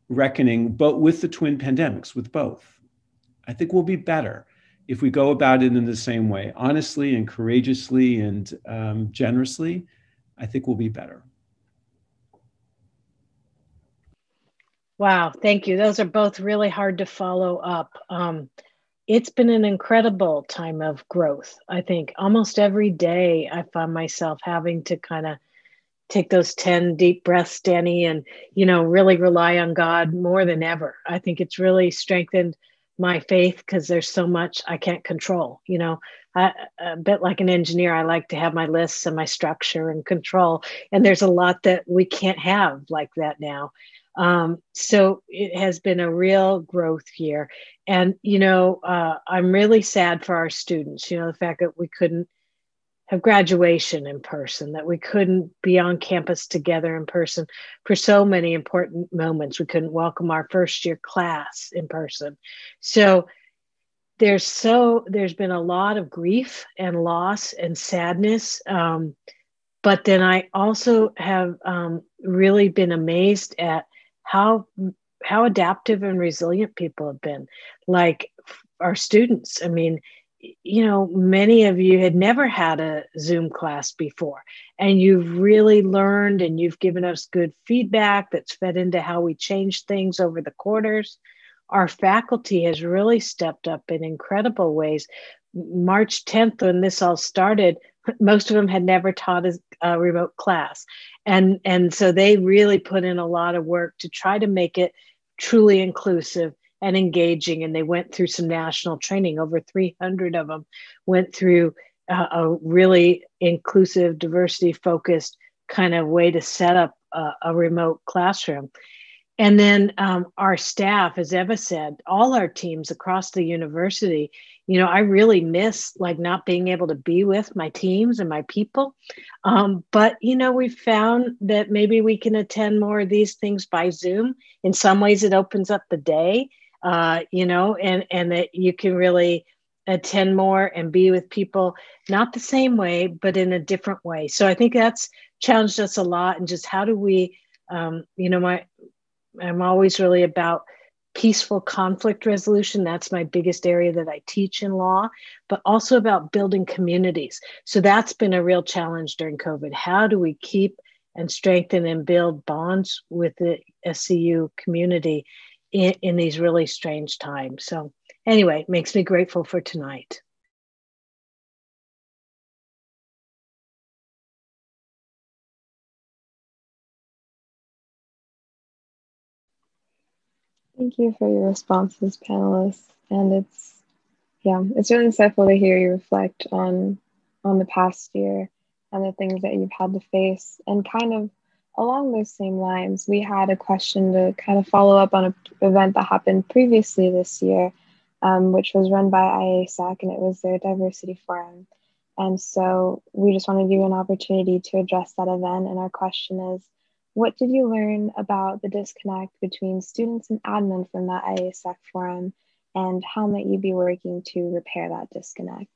Speaker 5: reckoning, but with the twin pandemics, with both. I think we'll be better if we go about it in the same way, honestly and courageously and um, generously. I think we'll be better.
Speaker 3: Wow, thank you. Those are both really hard to follow up. Um, it's been an incredible time of growth. I think almost every day I find myself having to kind of take those 10 deep breaths, Danny, and, you know, really rely on God more than ever. I think it's really strengthened my faith because there's so much I can't control. You know, I, a bit like an engineer, I like to have my lists and my structure and control. And there's a lot that we can't have like that now. Um, so it has been a real growth year. And, you know, uh, I'm really sad for our students, you know, the fact that we couldn't have graduation in person, that we couldn't be on campus together in person for so many important moments. We couldn't welcome our first year class in person. So there's so, there's been a lot of grief and loss and sadness. Um, but then I also have um, really been amazed at how how adaptive and resilient people have been like our students i mean you know many of you had never had a zoom class before and you've really learned and you've given us good feedback that's fed into how we change things over the quarters. Our faculty has really stepped up in incredible ways. March 10th when this all started most of them had never taught a, a remote class. And and so they really put in a lot of work to try to make it truly inclusive and engaging and they went through some national training. Over 300 of them went through a, a really inclusive diversity focused kind of way to set up a, a remote classroom. And then um, our staff as eva said all our teams across the university you know i really miss like not being able to be with my teams and my people. Um, but you know we've found that maybe we can attend more of these things by zoom. In some ways it opens up the day uh, you know and and that you can really attend more and be with people not the same way but in a different way so i think that's challenged us a lot and just how do we um, you know my i'm always really about peaceful conflict resolution. That's my biggest area that I teach in law, but also about building communities. So that's been a real challenge during COVID. How do we keep and strengthen and build bonds with the SCU community in, in these really strange times? So, anyway, makes me grateful for tonight.
Speaker 2: Thank you for your responses, panelists. And it's Yeah, it's really insightful to hear you reflect on on the past year and the things that you've had to face. And kind of along those same lines, we had a question to kind of follow up on an event that happened previously this year, um, which was run by IASAC, and it was their diversity forum. And so we just want to give you an opportunity to address that event. And our question is, what did you learn about the disconnect between students and admin from that IASAC forum? And how might you be working to repair that disconnect?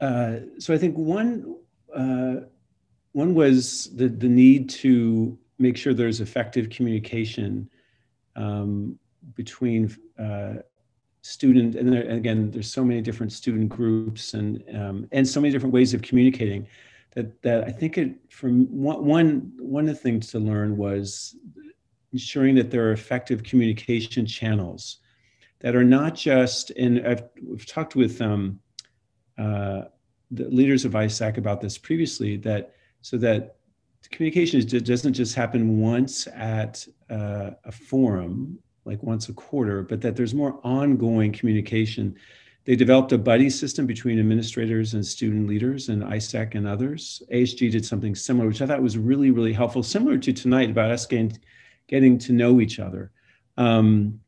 Speaker 5: Uh, so I think one uh, one was the the need to make sure there's effective communication um, between uh, student and, there, and, again there's so many different student groups and um, and so many different ways of communicating that that I think it from one one one of the things to learn was ensuring that there are effective communication channels that are not just and I've we've talked with um, uh, the leaders of ISAC about this previously that so that communication doesn't just happen once at uh, a forum like once a quarter, but that there's more ongoing communication. They developed a buddy system between administrators and student leaders and ISAC and others. ASG did something similar, which I thought was really, really helpful, similar to tonight about us getting, getting to know each other. Um,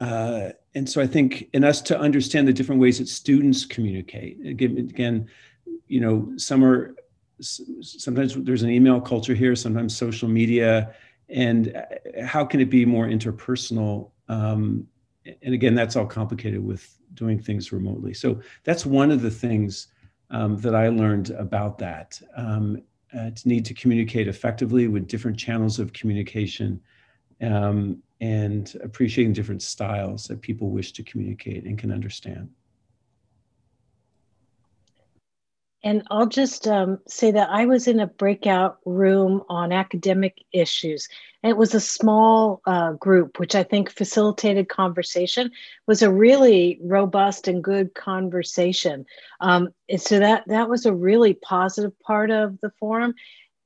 Speaker 5: uh, and so I think in us to understand the different ways that students communicate. Again, you know, some are sometimes there's an email culture here, sometimes social media, and uh, how can it be more interpersonal? Um, and again, that's all complicated with doing things remotely. So that's one of the things um, that I learned about that. Um, uh, to need to communicate effectively with different channels of communication um, and appreciating different styles that people wish to communicate and can understand.
Speaker 3: And I'll just um, say that I was in a breakout room on academic issues. And it was a small uh, group, which I think facilitated conversation. It was a really robust and good conversation. Um, so that that was a really positive part of the forum.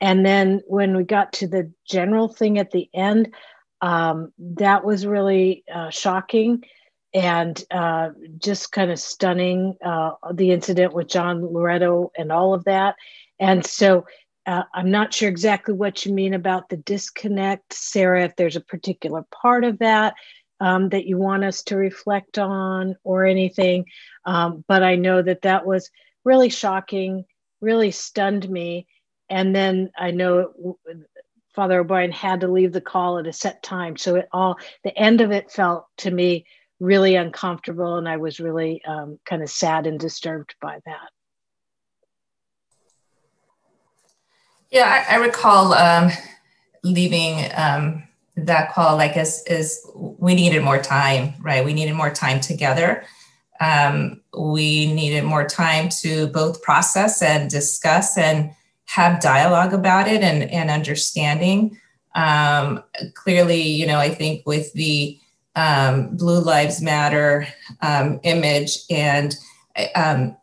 Speaker 3: And then when we got to the general thing at the end, um, that was really uh, shocking and uh, just kind of stunning uh, the incident with John Loretto and all of that. And so uh, I'm not sure exactly what you mean about the disconnect, Sarah, if there's a particular part of that um, that you want us to reflect on or anything. Um, but I know that that was really shocking, really stunned me. And then I know Father O'Brien had to leave the call at a set time. So it all, the end of it felt to me really uncomfortable and I was really um, kind of sad and disturbed by that.
Speaker 4: Yeah, I, I recall um, leaving um, that call like as is we needed more time, right? We needed more time together. Um, we needed more time to both process and discuss and have dialogue about it and, and understanding. Um, clearly, you know, I think with the um, Blue Lives Matter um, image, and um,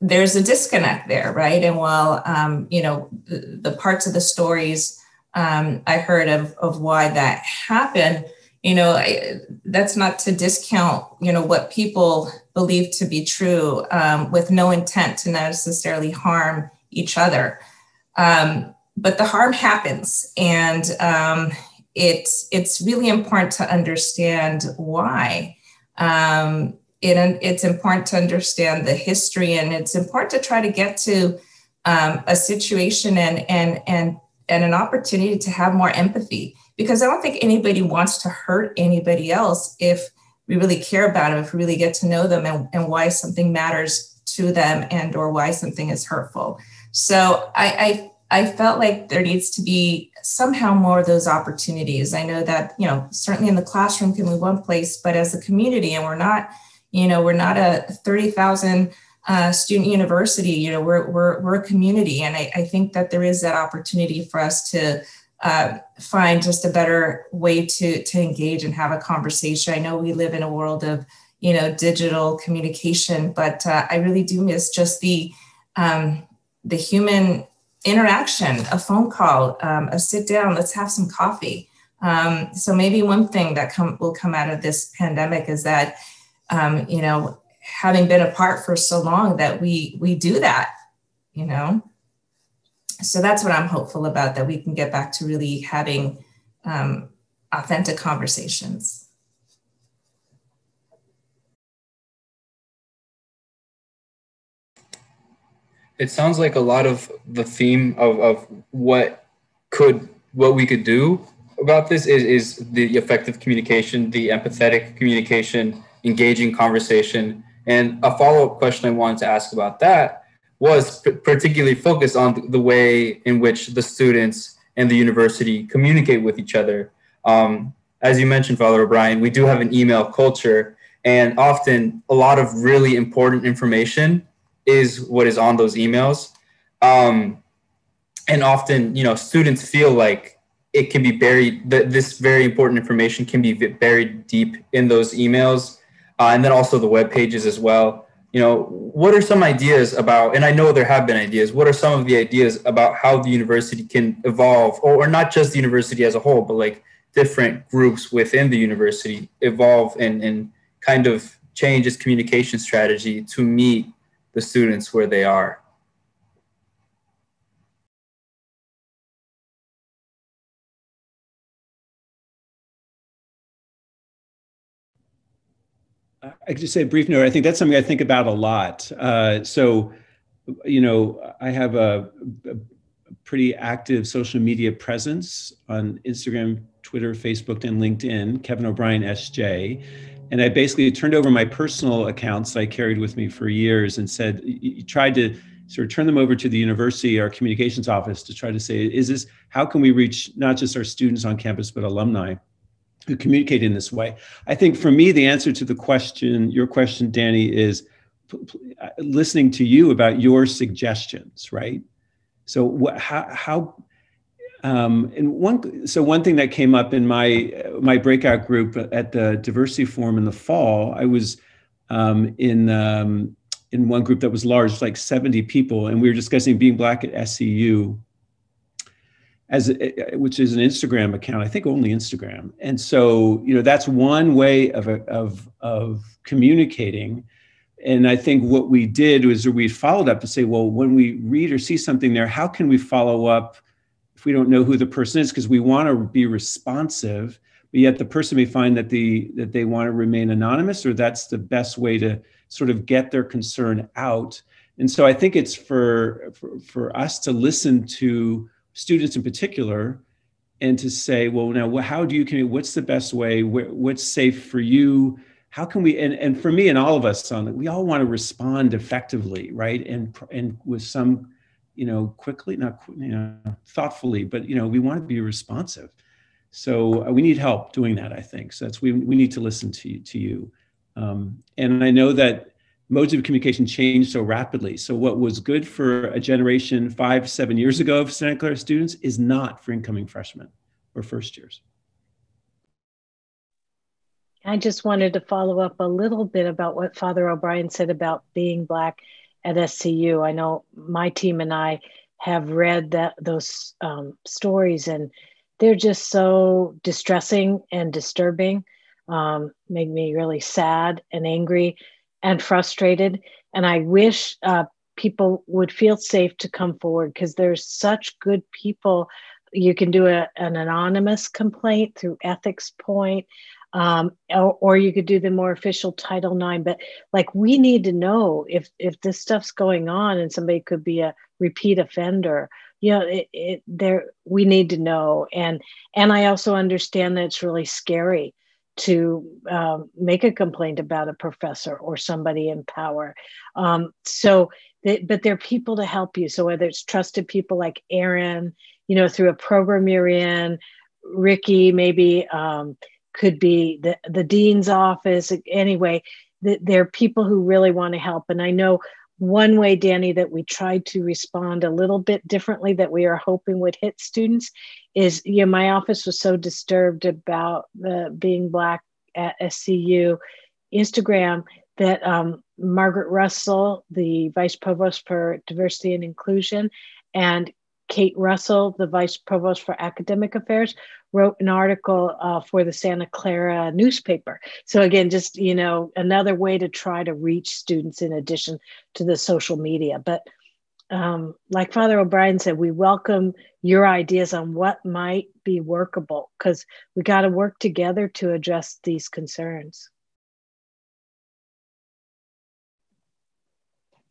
Speaker 4: there's a disconnect there, right? And while um, you know the, the, parts of the stories um, I heard of of why that happened, you know, I, that's not to discount you know what people believe to be true, with no intent to necessarily harm each other. but the harm happens, and it's it's really important to understand why. Um, it, it's important to understand the history, and it's important to try to get to um, a situation and and and and an opportunity to have more empathy. Because I don't think anybody wants to hurt anybody else if we really care about them, if we really get to know them, and, and why something matters to them, and or why something is hurtful. So I, I I felt like there needs to be somehow more of those opportunities. I know that, you know, certainly in the classroom can be one place, but as a community, and we're not, you know, we're not a 30,000 uh, student university, you know, we're, we're, we're a community. And I, I think that there is that opportunity for us to uh, find just a better way to, to engage and have a conversation. I know we live in a world of, you know, digital communication, but uh, I really do miss just the, um, the human interaction, a phone call, um, a sit down, let's have some coffee. Um, so maybe one thing that come, will come out of this pandemic is that, um, you know, having been apart for so long that we we do that, you know. So that's what I'm hopeful about that we can get back to really having um, authentic conversations.
Speaker 1: It sounds like a lot of the theme of, of what could what we could do about this is, is the effective communication the empathetic communication engaging conversation. And a follow-up question i wanted to ask about that was p- particularly focused on the way in which the students and the university communicate with each other. Um, as you mentioned father o'brien we do have an email culture and often a lot of really important information is what is on those emails. Um, and often, you know, students feel like it can be buried, that this very important information can be buried deep in those emails. Uh, and then also the web pages as well. You know, what are some ideas about, and I know there have been ideas, what are some of the ideas about how the university can evolve, or, or not just the university as a whole, but like different groups within the university evolve and, and kind of change its communication strategy to meet the students where they are.
Speaker 5: I could just say a brief note. I think that's something I think about a lot. Uh, so, you know, I have a, a, pretty active social media presence on Instagram, Twitter, Facebook, and LinkedIn. Kevin O'Brien SJ, and I basically turned over my personal accounts that I carried with me for years and said, you tried to sort of turn them over to the university, our communications office to try to say, is this, how can we reach not just our students on campus, but alumni who communicate in this way? I think for me, the answer to the question, your question, Danny, is uh, listening to you about your suggestions, right? So how, how um, and one, so one thing that came up in my my breakout group at the diversity forum in the fall, I was um, in um, in one group that was large, like 70 people, and we were discussing being black at SCU, as a, which is an Instagram account, I think only Instagram. And so, you know, that's one way of of of communicating. And I think what we did was we followed up to say, well, when we read or see something there, how can we follow up? If we don't know who the person is because we want to be responsive but yet the person may find that the that they want to remain anonymous or that's the best way to sort of get their concern out. And so i think it's for for, for us to listen to students in particular and to say well now how do you can what's the best way? What's safe for you? How can we and, and for me and all of us on we all want to respond effectively right? And and with some you know, quickly, not you know, thoughtfully, but you know, we want to be responsive. So uh, we need help doing that. I think so. That's we we need to listen to to you. Um, and I know that modes of communication change so rapidly. So what was good for a generation five, seven years ago of Santa Clara students is not for incoming freshmen or first years.
Speaker 3: I just wanted to follow up a little bit about what Father O'Brien said about being Black at SCU. I know my team and I have read that those um, stories, and they're just so distressing and disturbing. Um, make me really sad and angry and frustrated. And I wish uh, people would feel safe to come forward because there's such good people. You can do a, an anonymous complaint through Ethics Point um, or, or, you could do the more official Title IX. But like, we need to know if if this stuff's going on and somebody could be a repeat offender. You know, it, it there we need to know. And and I also understand that it's really scary to um, make a complaint about a professor or somebody in power. Um, so, they, but there are people to help you. So whether it's trusted people like Erin, you know, through a program you're in, Ricky, maybe um, could be the, the dean's office. Anyway, the, there are people who really want to help. And I know one way, Danny, that we tried to respond a little bit differently that we are hoping would hit students is, you know, my office was so disturbed about the being Black at SCU Instagram that um, Margaret Russell, the Vice Provost for Diversity and Inclusion, and Kate Russell, the Vice Provost for Academic Affairs, wrote an article uh, for the Santa Clara newspaper. So again, just you know, another way to try to reach students in addition to the social media. But um, like Father O'Brien said, we welcome your ideas on what might be workable because we got to work together to address these concerns.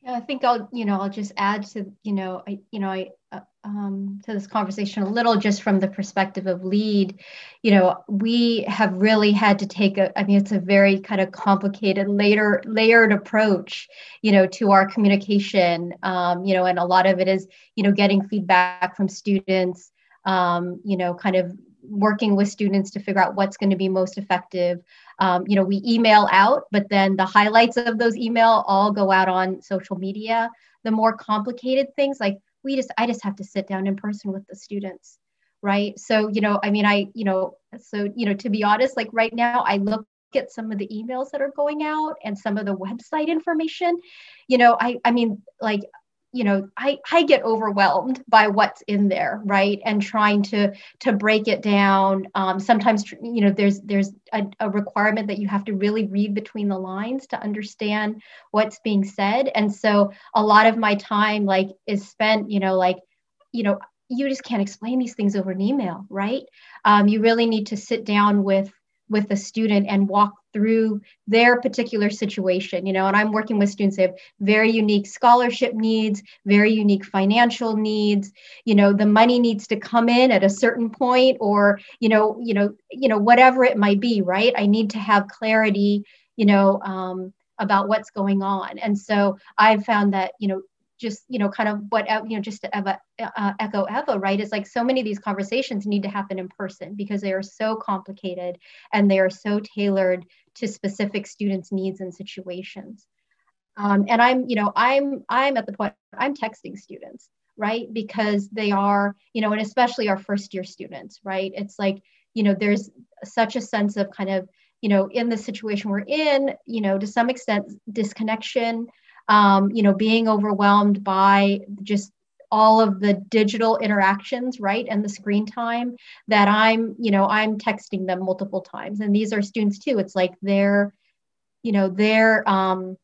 Speaker 6: Yeah, I think I'll, you know, I'll just add to, you know, I, you know, I, uh, um, to this conversation a little just from the perspective of LEAD. You know we have really had to take a i mean it's a very kind of complicated later layered approach you know to our communication. Um, you know and a lot of it is you know getting feedback from students um, you know kind of working with students to figure out what's going to be most effective. Um, you know we email out but then the highlights of those email all go out on social media. The more complicated things like we just i just have to sit down in person with the students right? So you know i mean i you know so you know to be honest like right now i look at some of the emails that are going out and some of the website information. You know i i mean like you know i i get overwhelmed by what's in there right? And trying to to break it down. Um, sometimes you know there's there's a, a, requirement that you have to really read between the lines to understand what's being said. And so a lot of my time like is spent you know like you know you just can't explain these things over an email right? Um, you really need to sit down with with a student and walk through their particular situation you know and i'm working with students who have very unique scholarship needs very unique financial needs. You know the money needs to come in at a certain point or you know you know you know whatever it might be right? I need to have clarity you know um, about what's going on. And so i've found that you know just you know kind of what you know just to Eva, uh, echo eva right? Is like so many of these conversations need to happen in person because they are so complicated and they are so tailored to specific students needs and situations. Um, and i'm you know i'm i'm at the point i'm texting students right? Because they are you know and especially our first year students right? It's like you know there's such a sense of kind of you know in the situation we're in you know to some extent disconnection um, you know, being overwhelmed by just all of the digital interactions, right, and the screen time that I'm, you know, I'm texting them multiple times. And these are students too. It's like they're, you know, they're, um,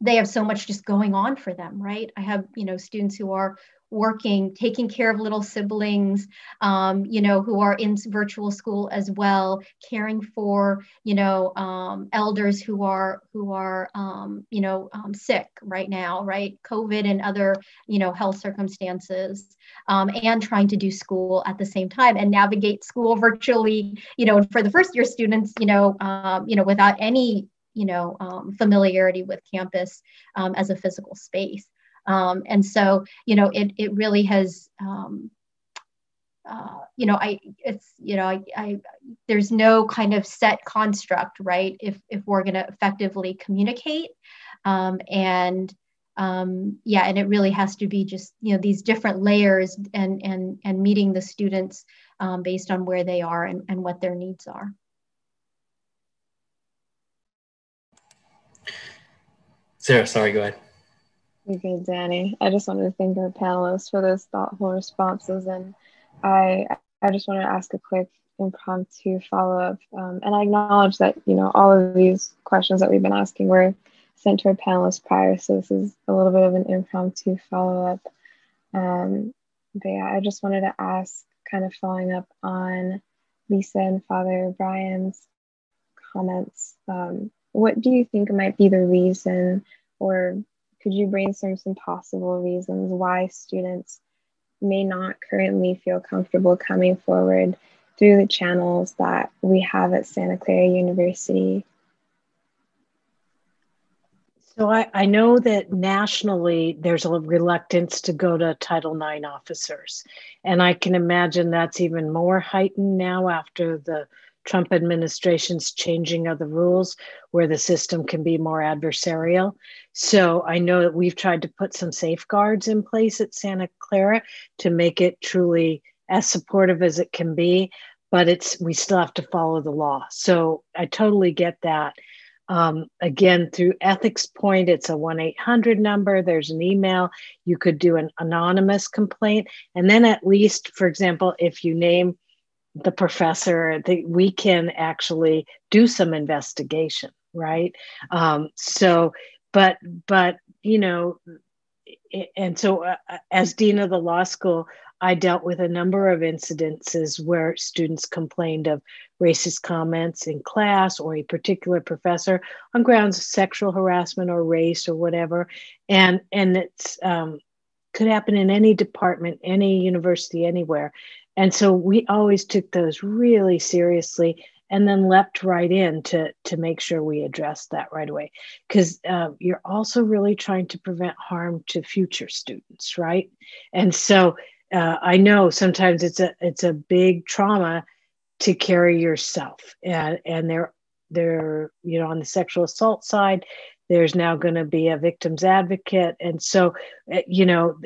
Speaker 6: they have so much just going on for them, right? I have, you know, students who are working, taking care of little siblings, um, you know, who are in virtual school as well, caring for, you know, um, elders who are who are, um, you know, um, sick right now, right? COVID and other, you know, health circumstances, um, and trying to do school at the same time and navigate school virtually, you know, for the first year students, you know, um, you know, without any you know familiarity with campus as a physical space um, and so, you know, it, it really has, um, uh, you know, I, it's, you know, I, I, there's no kind of set construct, right? If, if we're going to effectively communicate um, and, um, yeah, and it really has to be just, you know, these different layers and, and, and meeting the students um, based on where they are and, and what their needs are.
Speaker 1: Sarah, sorry, go ahead.
Speaker 2: Good, Danny. I just wanted to thank our panelists for those thoughtful responses. And I, I just want to ask a quick impromptu follow up. Um, and I acknowledge that, you know, all of these questions that we've been asking were sent to our panelists prior. So this is a little bit of an impromptu follow up. Um, but yeah, I just wanted to ask, kind of following up on Lisa and Father O'Brien's comments. Um, what do you think might be the reason or could you brainstorm some possible reasons why students may not currently feel comfortable coming forward through the channels that we have at Santa Clara University?
Speaker 3: So I, I know that nationally there's a reluctance to go to Title IX officers. And I can imagine that's even more heightened now after the Trump administration's changing of the rules where the system can be more adversarial. So I know that we've tried to put some safeguards in place at Santa Clara to make it truly as supportive as it can be, but it's we still have to follow the law. So I totally get that. Um, again, through Ethics Point, it's a 1 800 number, there's an email. You could do an anonymous complaint. And then, at least, for example, if you name the professor, that we can actually do some investigation, right? Um, so, but, but, you know, and so uh, as dean of the law school, I dealt with a number of incidences where students complained of racist comments in class or a particular professor on grounds of sexual harassment or race or whatever. And, and it's um, could happen in any department, any university, anywhere. And so we always took those really seriously and then leapt right in to, to make sure we addressed that right away. Because uh, you're also really trying to prevent harm to future students, right? And so uh, I know sometimes it's a it's a big trauma to carry yourself, and and they're they're you know on the sexual assault side, there's now going to be a victim's advocate, and so uh, you know,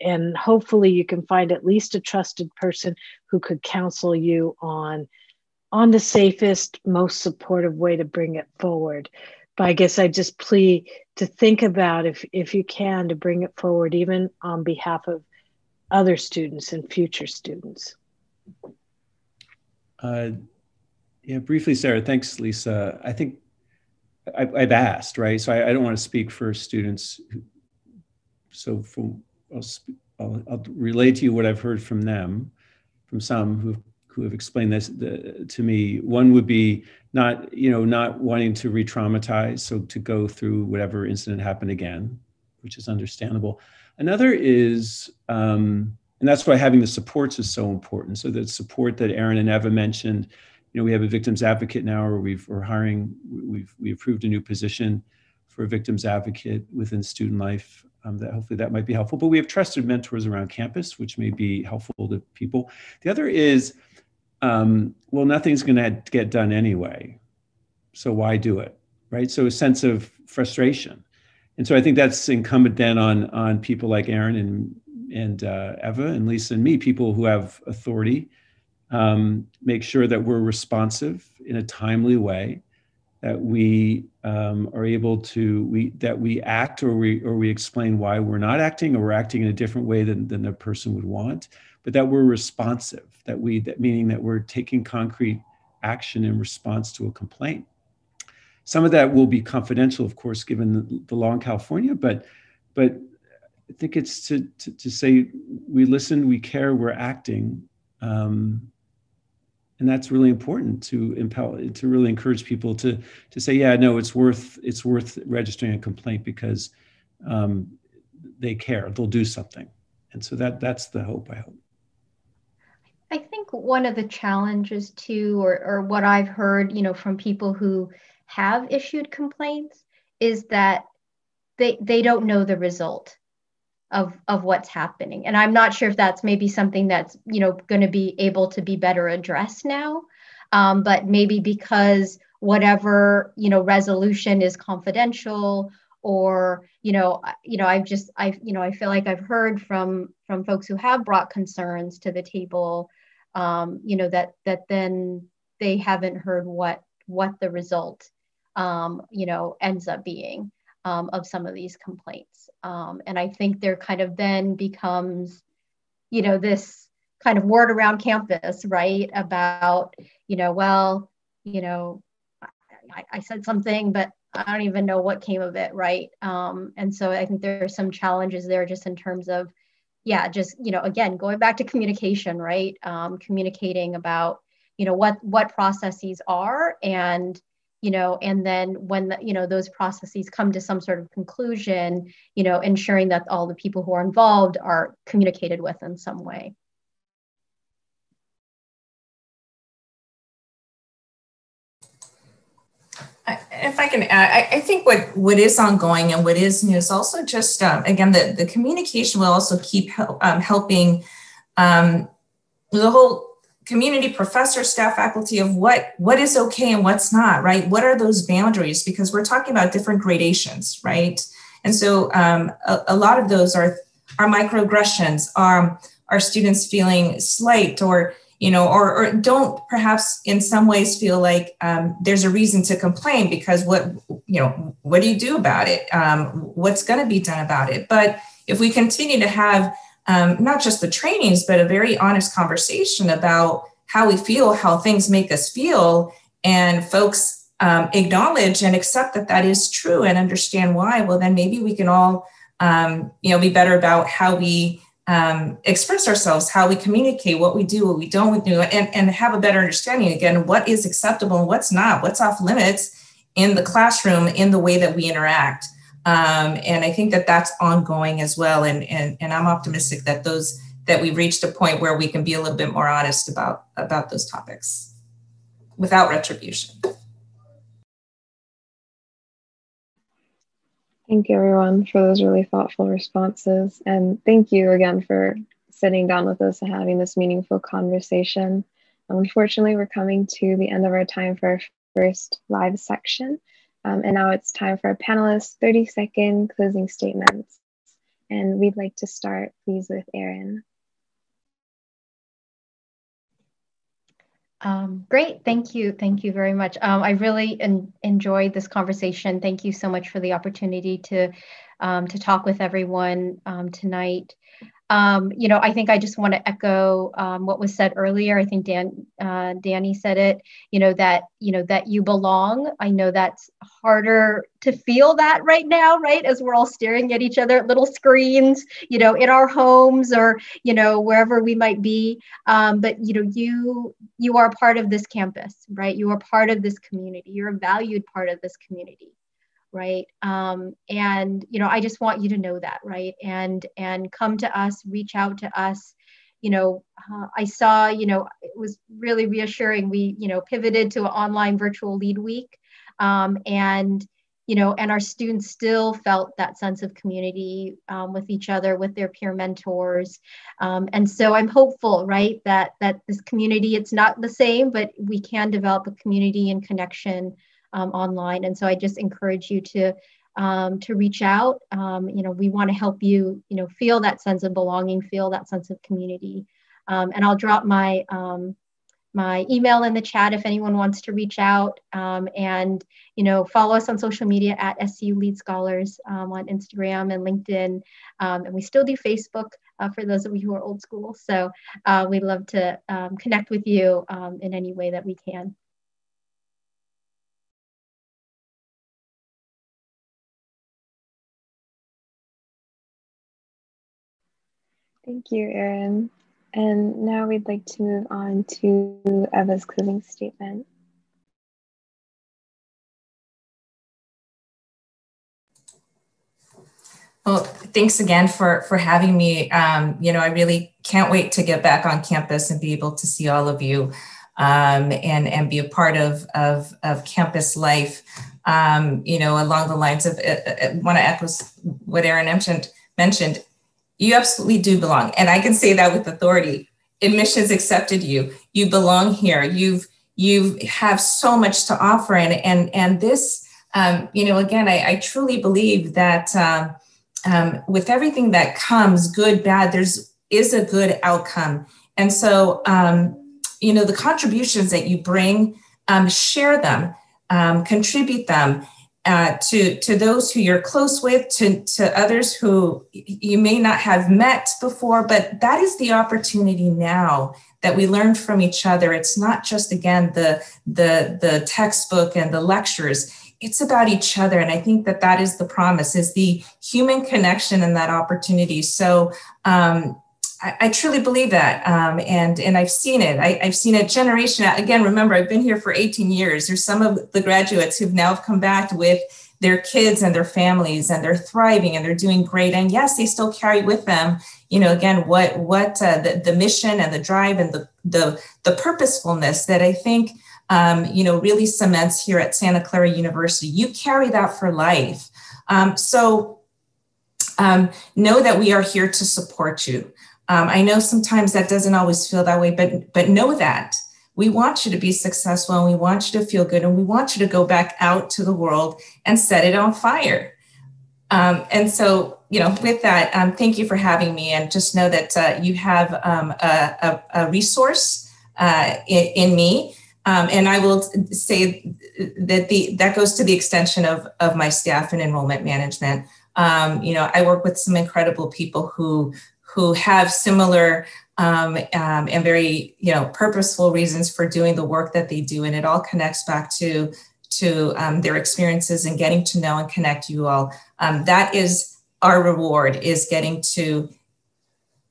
Speaker 3: and hopefully you can find at least a trusted person who could counsel you on on the safest, most supportive way to bring it forward. But I guess I just plea to think about if if you can to bring it forward, even on behalf of other students and future students?
Speaker 5: Uh, yeah, briefly, Sarah. Thanks, Lisa. I think I, have asked, right? So I, I, don't want to speak for students. Who, so from, I'll, I'll, I'll, relate to you what I've heard from them, from some who who have explained this the, to me. One would be not, you know, not wanting to re-traumatize, so to go through whatever incident happened again, which is understandable. Another is, um, and that's why having the supports is so important. So the support that Erin and Eva mentioned, you know, we have a victims advocate now, or we've, we're hiring, we've we approved a new position for a victims advocate within student life. Um, that hopefully that might be helpful. But we have trusted mentors around campus, which may be helpful to people. The other is, um, well, nothing's going to get done anyway, so why do it, right? So a sense of frustration and so I think that's incumbent then on on people like Erin and and uh, Eva and Lisa and me, people who have authority, um, make sure that we're responsive in a timely way, that we um, are able to we that we act or we or we explain why we're not acting or we're acting in a different way than than the person would want, but that we're responsive, that we that meaning that we're taking concrete action in response to a complaint some of that will be confidential, of course, given the, the law in California, but but I think it's to, to, to say we listen, we care, we're acting. Um, and that's really important to empower to really encourage people to to say yeah no it's worth it's worth registering a complaint because um, they care. They'll do something. And so that that's the hope i hope.
Speaker 6: I think one of the challenges too or, or what i've heard you know from people who have issued complaints is that they they don't know the result of of what's happening. And i'm not sure if that's maybe something that's you know going to be able to be better addressed now. Um, but maybe because whatever you know resolution is confidential or you know you know i've just i you know i feel like i've heard from from folks who have brought concerns to the table um, you know that that then they haven't heard what what the result um, you know, ends up being um, of some of these complaints. Um, and I think there kind of then becomes, you know, this kind of word around campus, right? About, you know, well, you know, I, I said something, but I don't even know what came of it, right? Um, and so I think there are some challenges there just in terms of, yeah, just you know, again, going back to communication, right? Um, communicating about, you know, what what processes are and you know and then when the, you know those processes come to some sort of conclusion you know ensuring that all the people who are involved are communicated with in some way.
Speaker 4: If I can add, I, think what, what is ongoing and what is new is also just, um, again, the, the communication will also keep help, um, helping um, the whole community professor staff faculty of what what is okay and what's not right what are those boundaries because we're talking about different gradations right and so um, a, a, lot of those are are microaggressions are are students feeling slight or you know, or, or don't perhaps in some ways feel like um, there's a reason to complain because what, you know, what do you do about it? Um, what's going to be done about it? But if we continue to have um, not just the trainings, but a very honest conversation about how we feel, how things make us feel, and folks um, acknowledge and accept that that is true and understand why, well, then maybe we can all, um, you know, be better about how we um, express ourselves, how we communicate, what we do, what we don't do, and, and have a better understanding. Again, what is acceptable and what's not, what's off limits in the classroom, in the way that we interact. Um, and I think that that's ongoing as well. And, and, and I'm optimistic that those that we've reached a point where we can be a little bit more honest about, about those topics without retribution.
Speaker 2: Thank you, everyone, for those really thoughtful responses. And thank you again for sitting down with us and having this meaningful conversation. Unfortunately, we're coming to the end of our time for our first live section. Um, and now it's time for our panelists' 30 second closing statements. And we'd like to start, please, with Erin.
Speaker 6: Um, great, thank you, thank you very much. Um, I really en enjoyed this conversation. Thank you so much for the opportunity to um, to talk with everyone um, tonight. Um, you know, I think I just want to echo um, what was said earlier. I think Dan, uh, Danny said it. You know that you know that you belong. I know that's harder to feel that right now, right? As we're all staring at each other at little screens, you know, in our homes or you know wherever we might be. Um, but you know, you you are part of this campus, right? You are part of this community. You're a valued part of this community right? Um, and you know i just want you to know that right? And and come to us reach out to us. You know uh, i saw you know it was really reassuring. We you know pivoted to an online virtual lead week. Um, and you know and our students still felt that sense of community um, with each other with their peer mentors. Um, and so i'm hopeful right that that this community it's not the same but we can develop a community and connection um, online. And so I just encourage you to um, to reach out. Um, you know, we want to help you, you know, feel that sense of belonging, feel that sense of community. Um, and I'll drop my um, my email in the chat if anyone wants to reach out. Um, and you know, follow us on social media at SCU Lead Scholars on Instagram and LinkedIn. and we still do Facebook. Uh, for those of you who are old school. So uh, we'd love to connect with you in any way that we can.
Speaker 2: Thank you, Erin. And now we'd like to move on to Eva's closing statement.
Speaker 4: Well, thanks again for for having me. Um, you know, I really can't wait to get back on campus and be able to see all of you um, and and be a part of of, of campus life. Um, you know, along the lines of, uh, want to echo what Erin mentioned. Mentioned you absolutely do belong. And I can say that with authority. Admissions accepted you. You belong here. You've you have so much to offer. And and and this, um, you know, again, I, I truly believe that um, um, with everything that comes, good, bad, there's is a good outcome. And so, um, you know, the contributions that you bring, um, share them, um, contribute them, uh, to to those who you're close with, to to others who you may not have met before, but that is the opportunity now that we learn from each other. It's not just again the the the textbook and the lectures. It's about each other, and I think that that is the promise: is the human connection and that opportunity. So. Um, I, I truly believe that, um, and and I've seen it. I, have seen it generation again. Remember, I've been here for 18 years. There's some of the graduates who've now come back with their kids and their families, and they're thriving and they're doing great. And yes, they still carry with them, you know, again, what what uh, the the mission and the drive and the the the purposefulness that I think. Um, you know, really cements here at Santa Clara University. You carry that for life. Um, so um, know that we are here to support you. Um, I know sometimes that doesn't always feel that way, but but know that we want you to be successful and we want you to feel good and we want you to go back out to the world and set it on fire. Um, and so, you know, with that, um, thank you for having me, and just know that uh, you have um, a, a, a, resource uh, in, in, me. Um, and I will say that the that goes to the extension of, of my staff and enrollment management. Um, you know, I work with some incredible people who who have similar um, um, and very you know purposeful reasons for doing the work that they do, and it all connects back to to um, their experiences and getting to know and connect you all. Um, that is our reward: is getting to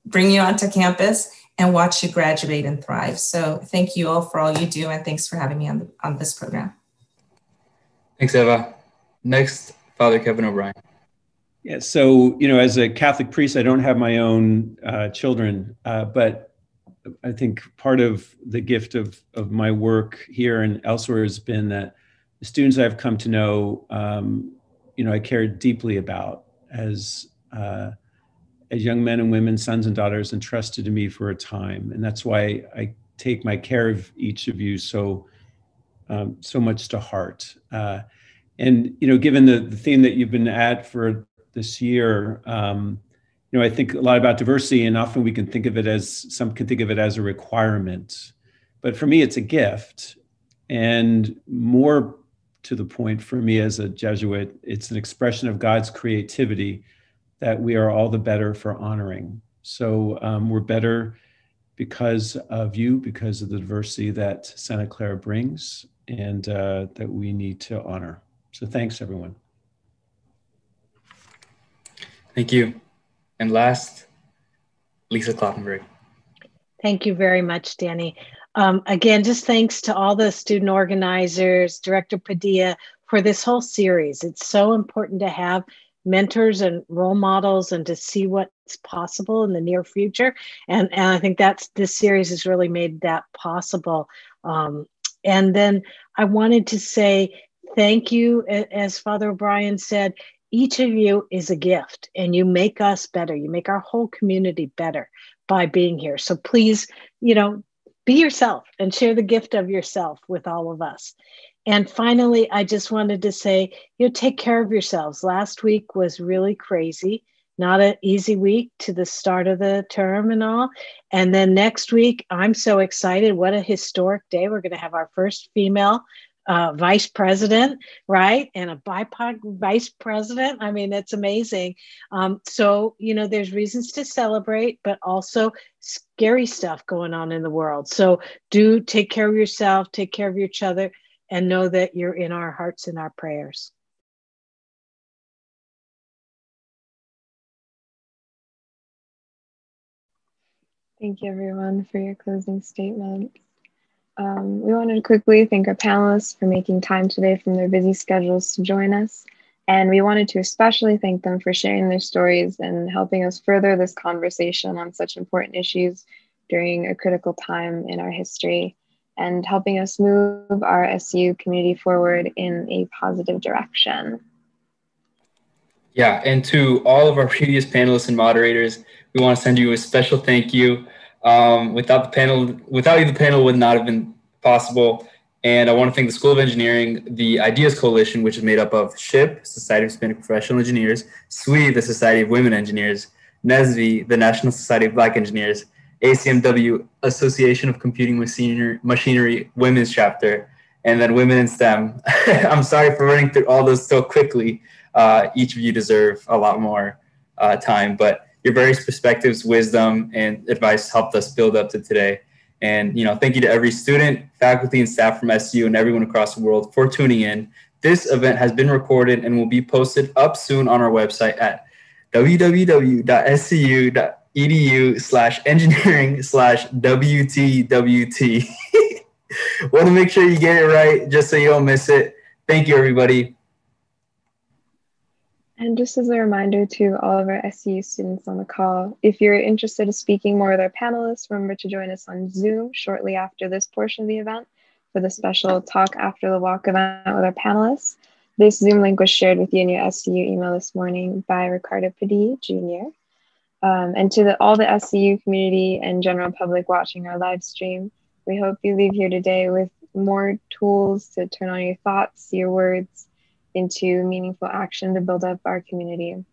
Speaker 4: bring you onto campus and watch you graduate and thrive. So thank you all for all you do, and thanks for having me on on this program.
Speaker 1: Thanks, Eva. Next, Father Kevin O'Brien.
Speaker 5: Yeah, so you know, as a Catholic priest, I don't have my own uh, children, uh, but I think part of the gift of of my work here and elsewhere has been that the students I've come to know, um, you know, I care deeply about as uh, as young men and women, sons and daughters, entrusted to me for a time, and that's why I take my care of each of you so um, so much to heart. Uh, and you know, given the, the theme that you've been at for this year, um, you know, I think a lot about diversity, and often we can think of it as some can think of it as a requirement, but for me, it's a gift, and more to the point for me as a Jesuit, it's an expression of God's creativity that we are all the better for honoring. So um, we're better because of you, because of the diversity that Santa Clara brings, and uh, that we need to honor. So thanks, everyone.
Speaker 1: Thank you. And last, Lisa Kloppenberg.
Speaker 3: Thank you very much, Danny. Um, again, just thanks to all the student organizers, Director Padilla, for this whole series. It's so important to have mentors and role models and to see what's possible in the near future. And, and I think that's this series has really made that possible. Um, and then I wanted to say thank you, as Father O'Brien said, each of you is a gift and you make us better. You make our whole community better by being here. So please, you know, be yourself and share the gift of yourself with all of us. And finally, I just wanted to say, you know, take care of yourselves. Last week was really crazy, not an easy week to the start of the term and all. And then next week, I'm so excited. What a historic day. We're going to have our first female uh, vice president, right? And a BIPOC vice president. I mean, it's amazing. Um, so, you know, there's reasons to celebrate, but also scary stuff going on in the world. So, do take care of yourself, take care of each other, and know that you're in our hearts and our prayers.
Speaker 2: Thank you, everyone, for your closing statements. Um, we wanted to quickly thank our panelists for making time today from their busy schedules to join us. And we wanted to especially thank them for sharing their stories and helping us further this conversation on such important issues during a critical time in our history and helping us move our SCU community forward in a positive direction.
Speaker 1: Yeah, and to all of our previous panelists and moderators, we want to send you a special thank you. Um, without the panel, without you, the panel would not have been possible. And I want to thank the School of Engineering, the Ideas Coalition, which is made up of SHPE, Society of Hispanic Professional Engineers, SWE, the Society of Women Engineers, NSBE, the National Society of Black Engineers, ACMW, Association of Computing Machinery Women's Chapter, and then Women in STEM. I'm sorry for running through all those so quickly. Uh, each of you deserve a lot more uh, time, but your various perspectives, wisdom, and advice helped us build up to today. And you know, thank you to every student, faculty, and staff from SCU and everyone across the world for tuning in. This event has been recorded and will be posted up soon on our website at www.scu.edu slash engineering slash WTWT. Want to make sure you get it right just so you don't miss it. Thank you, everybody.
Speaker 2: And just as a reminder to all of our SCU students on the call, if you're interested in speaking more with our panelists, remember to join us on Zoom shortly after this portion of the event for the special talk after the walk event with our panelists. This Zoom link was shared with you in your SCU email this morning by Ricardo Padilla Jr. Um, and to the, all the SCU community and general public watching our live stream, we hope you leave here today with more tools to turn on your thoughts, your words, into meaningful action to build up our community.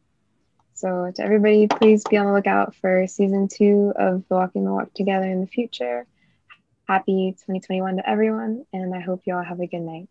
Speaker 2: So, to everybody, please be on the lookout for season two of the Walking the Walk Together in the future. happy 2021 to everyone, and I hope you all have a good night.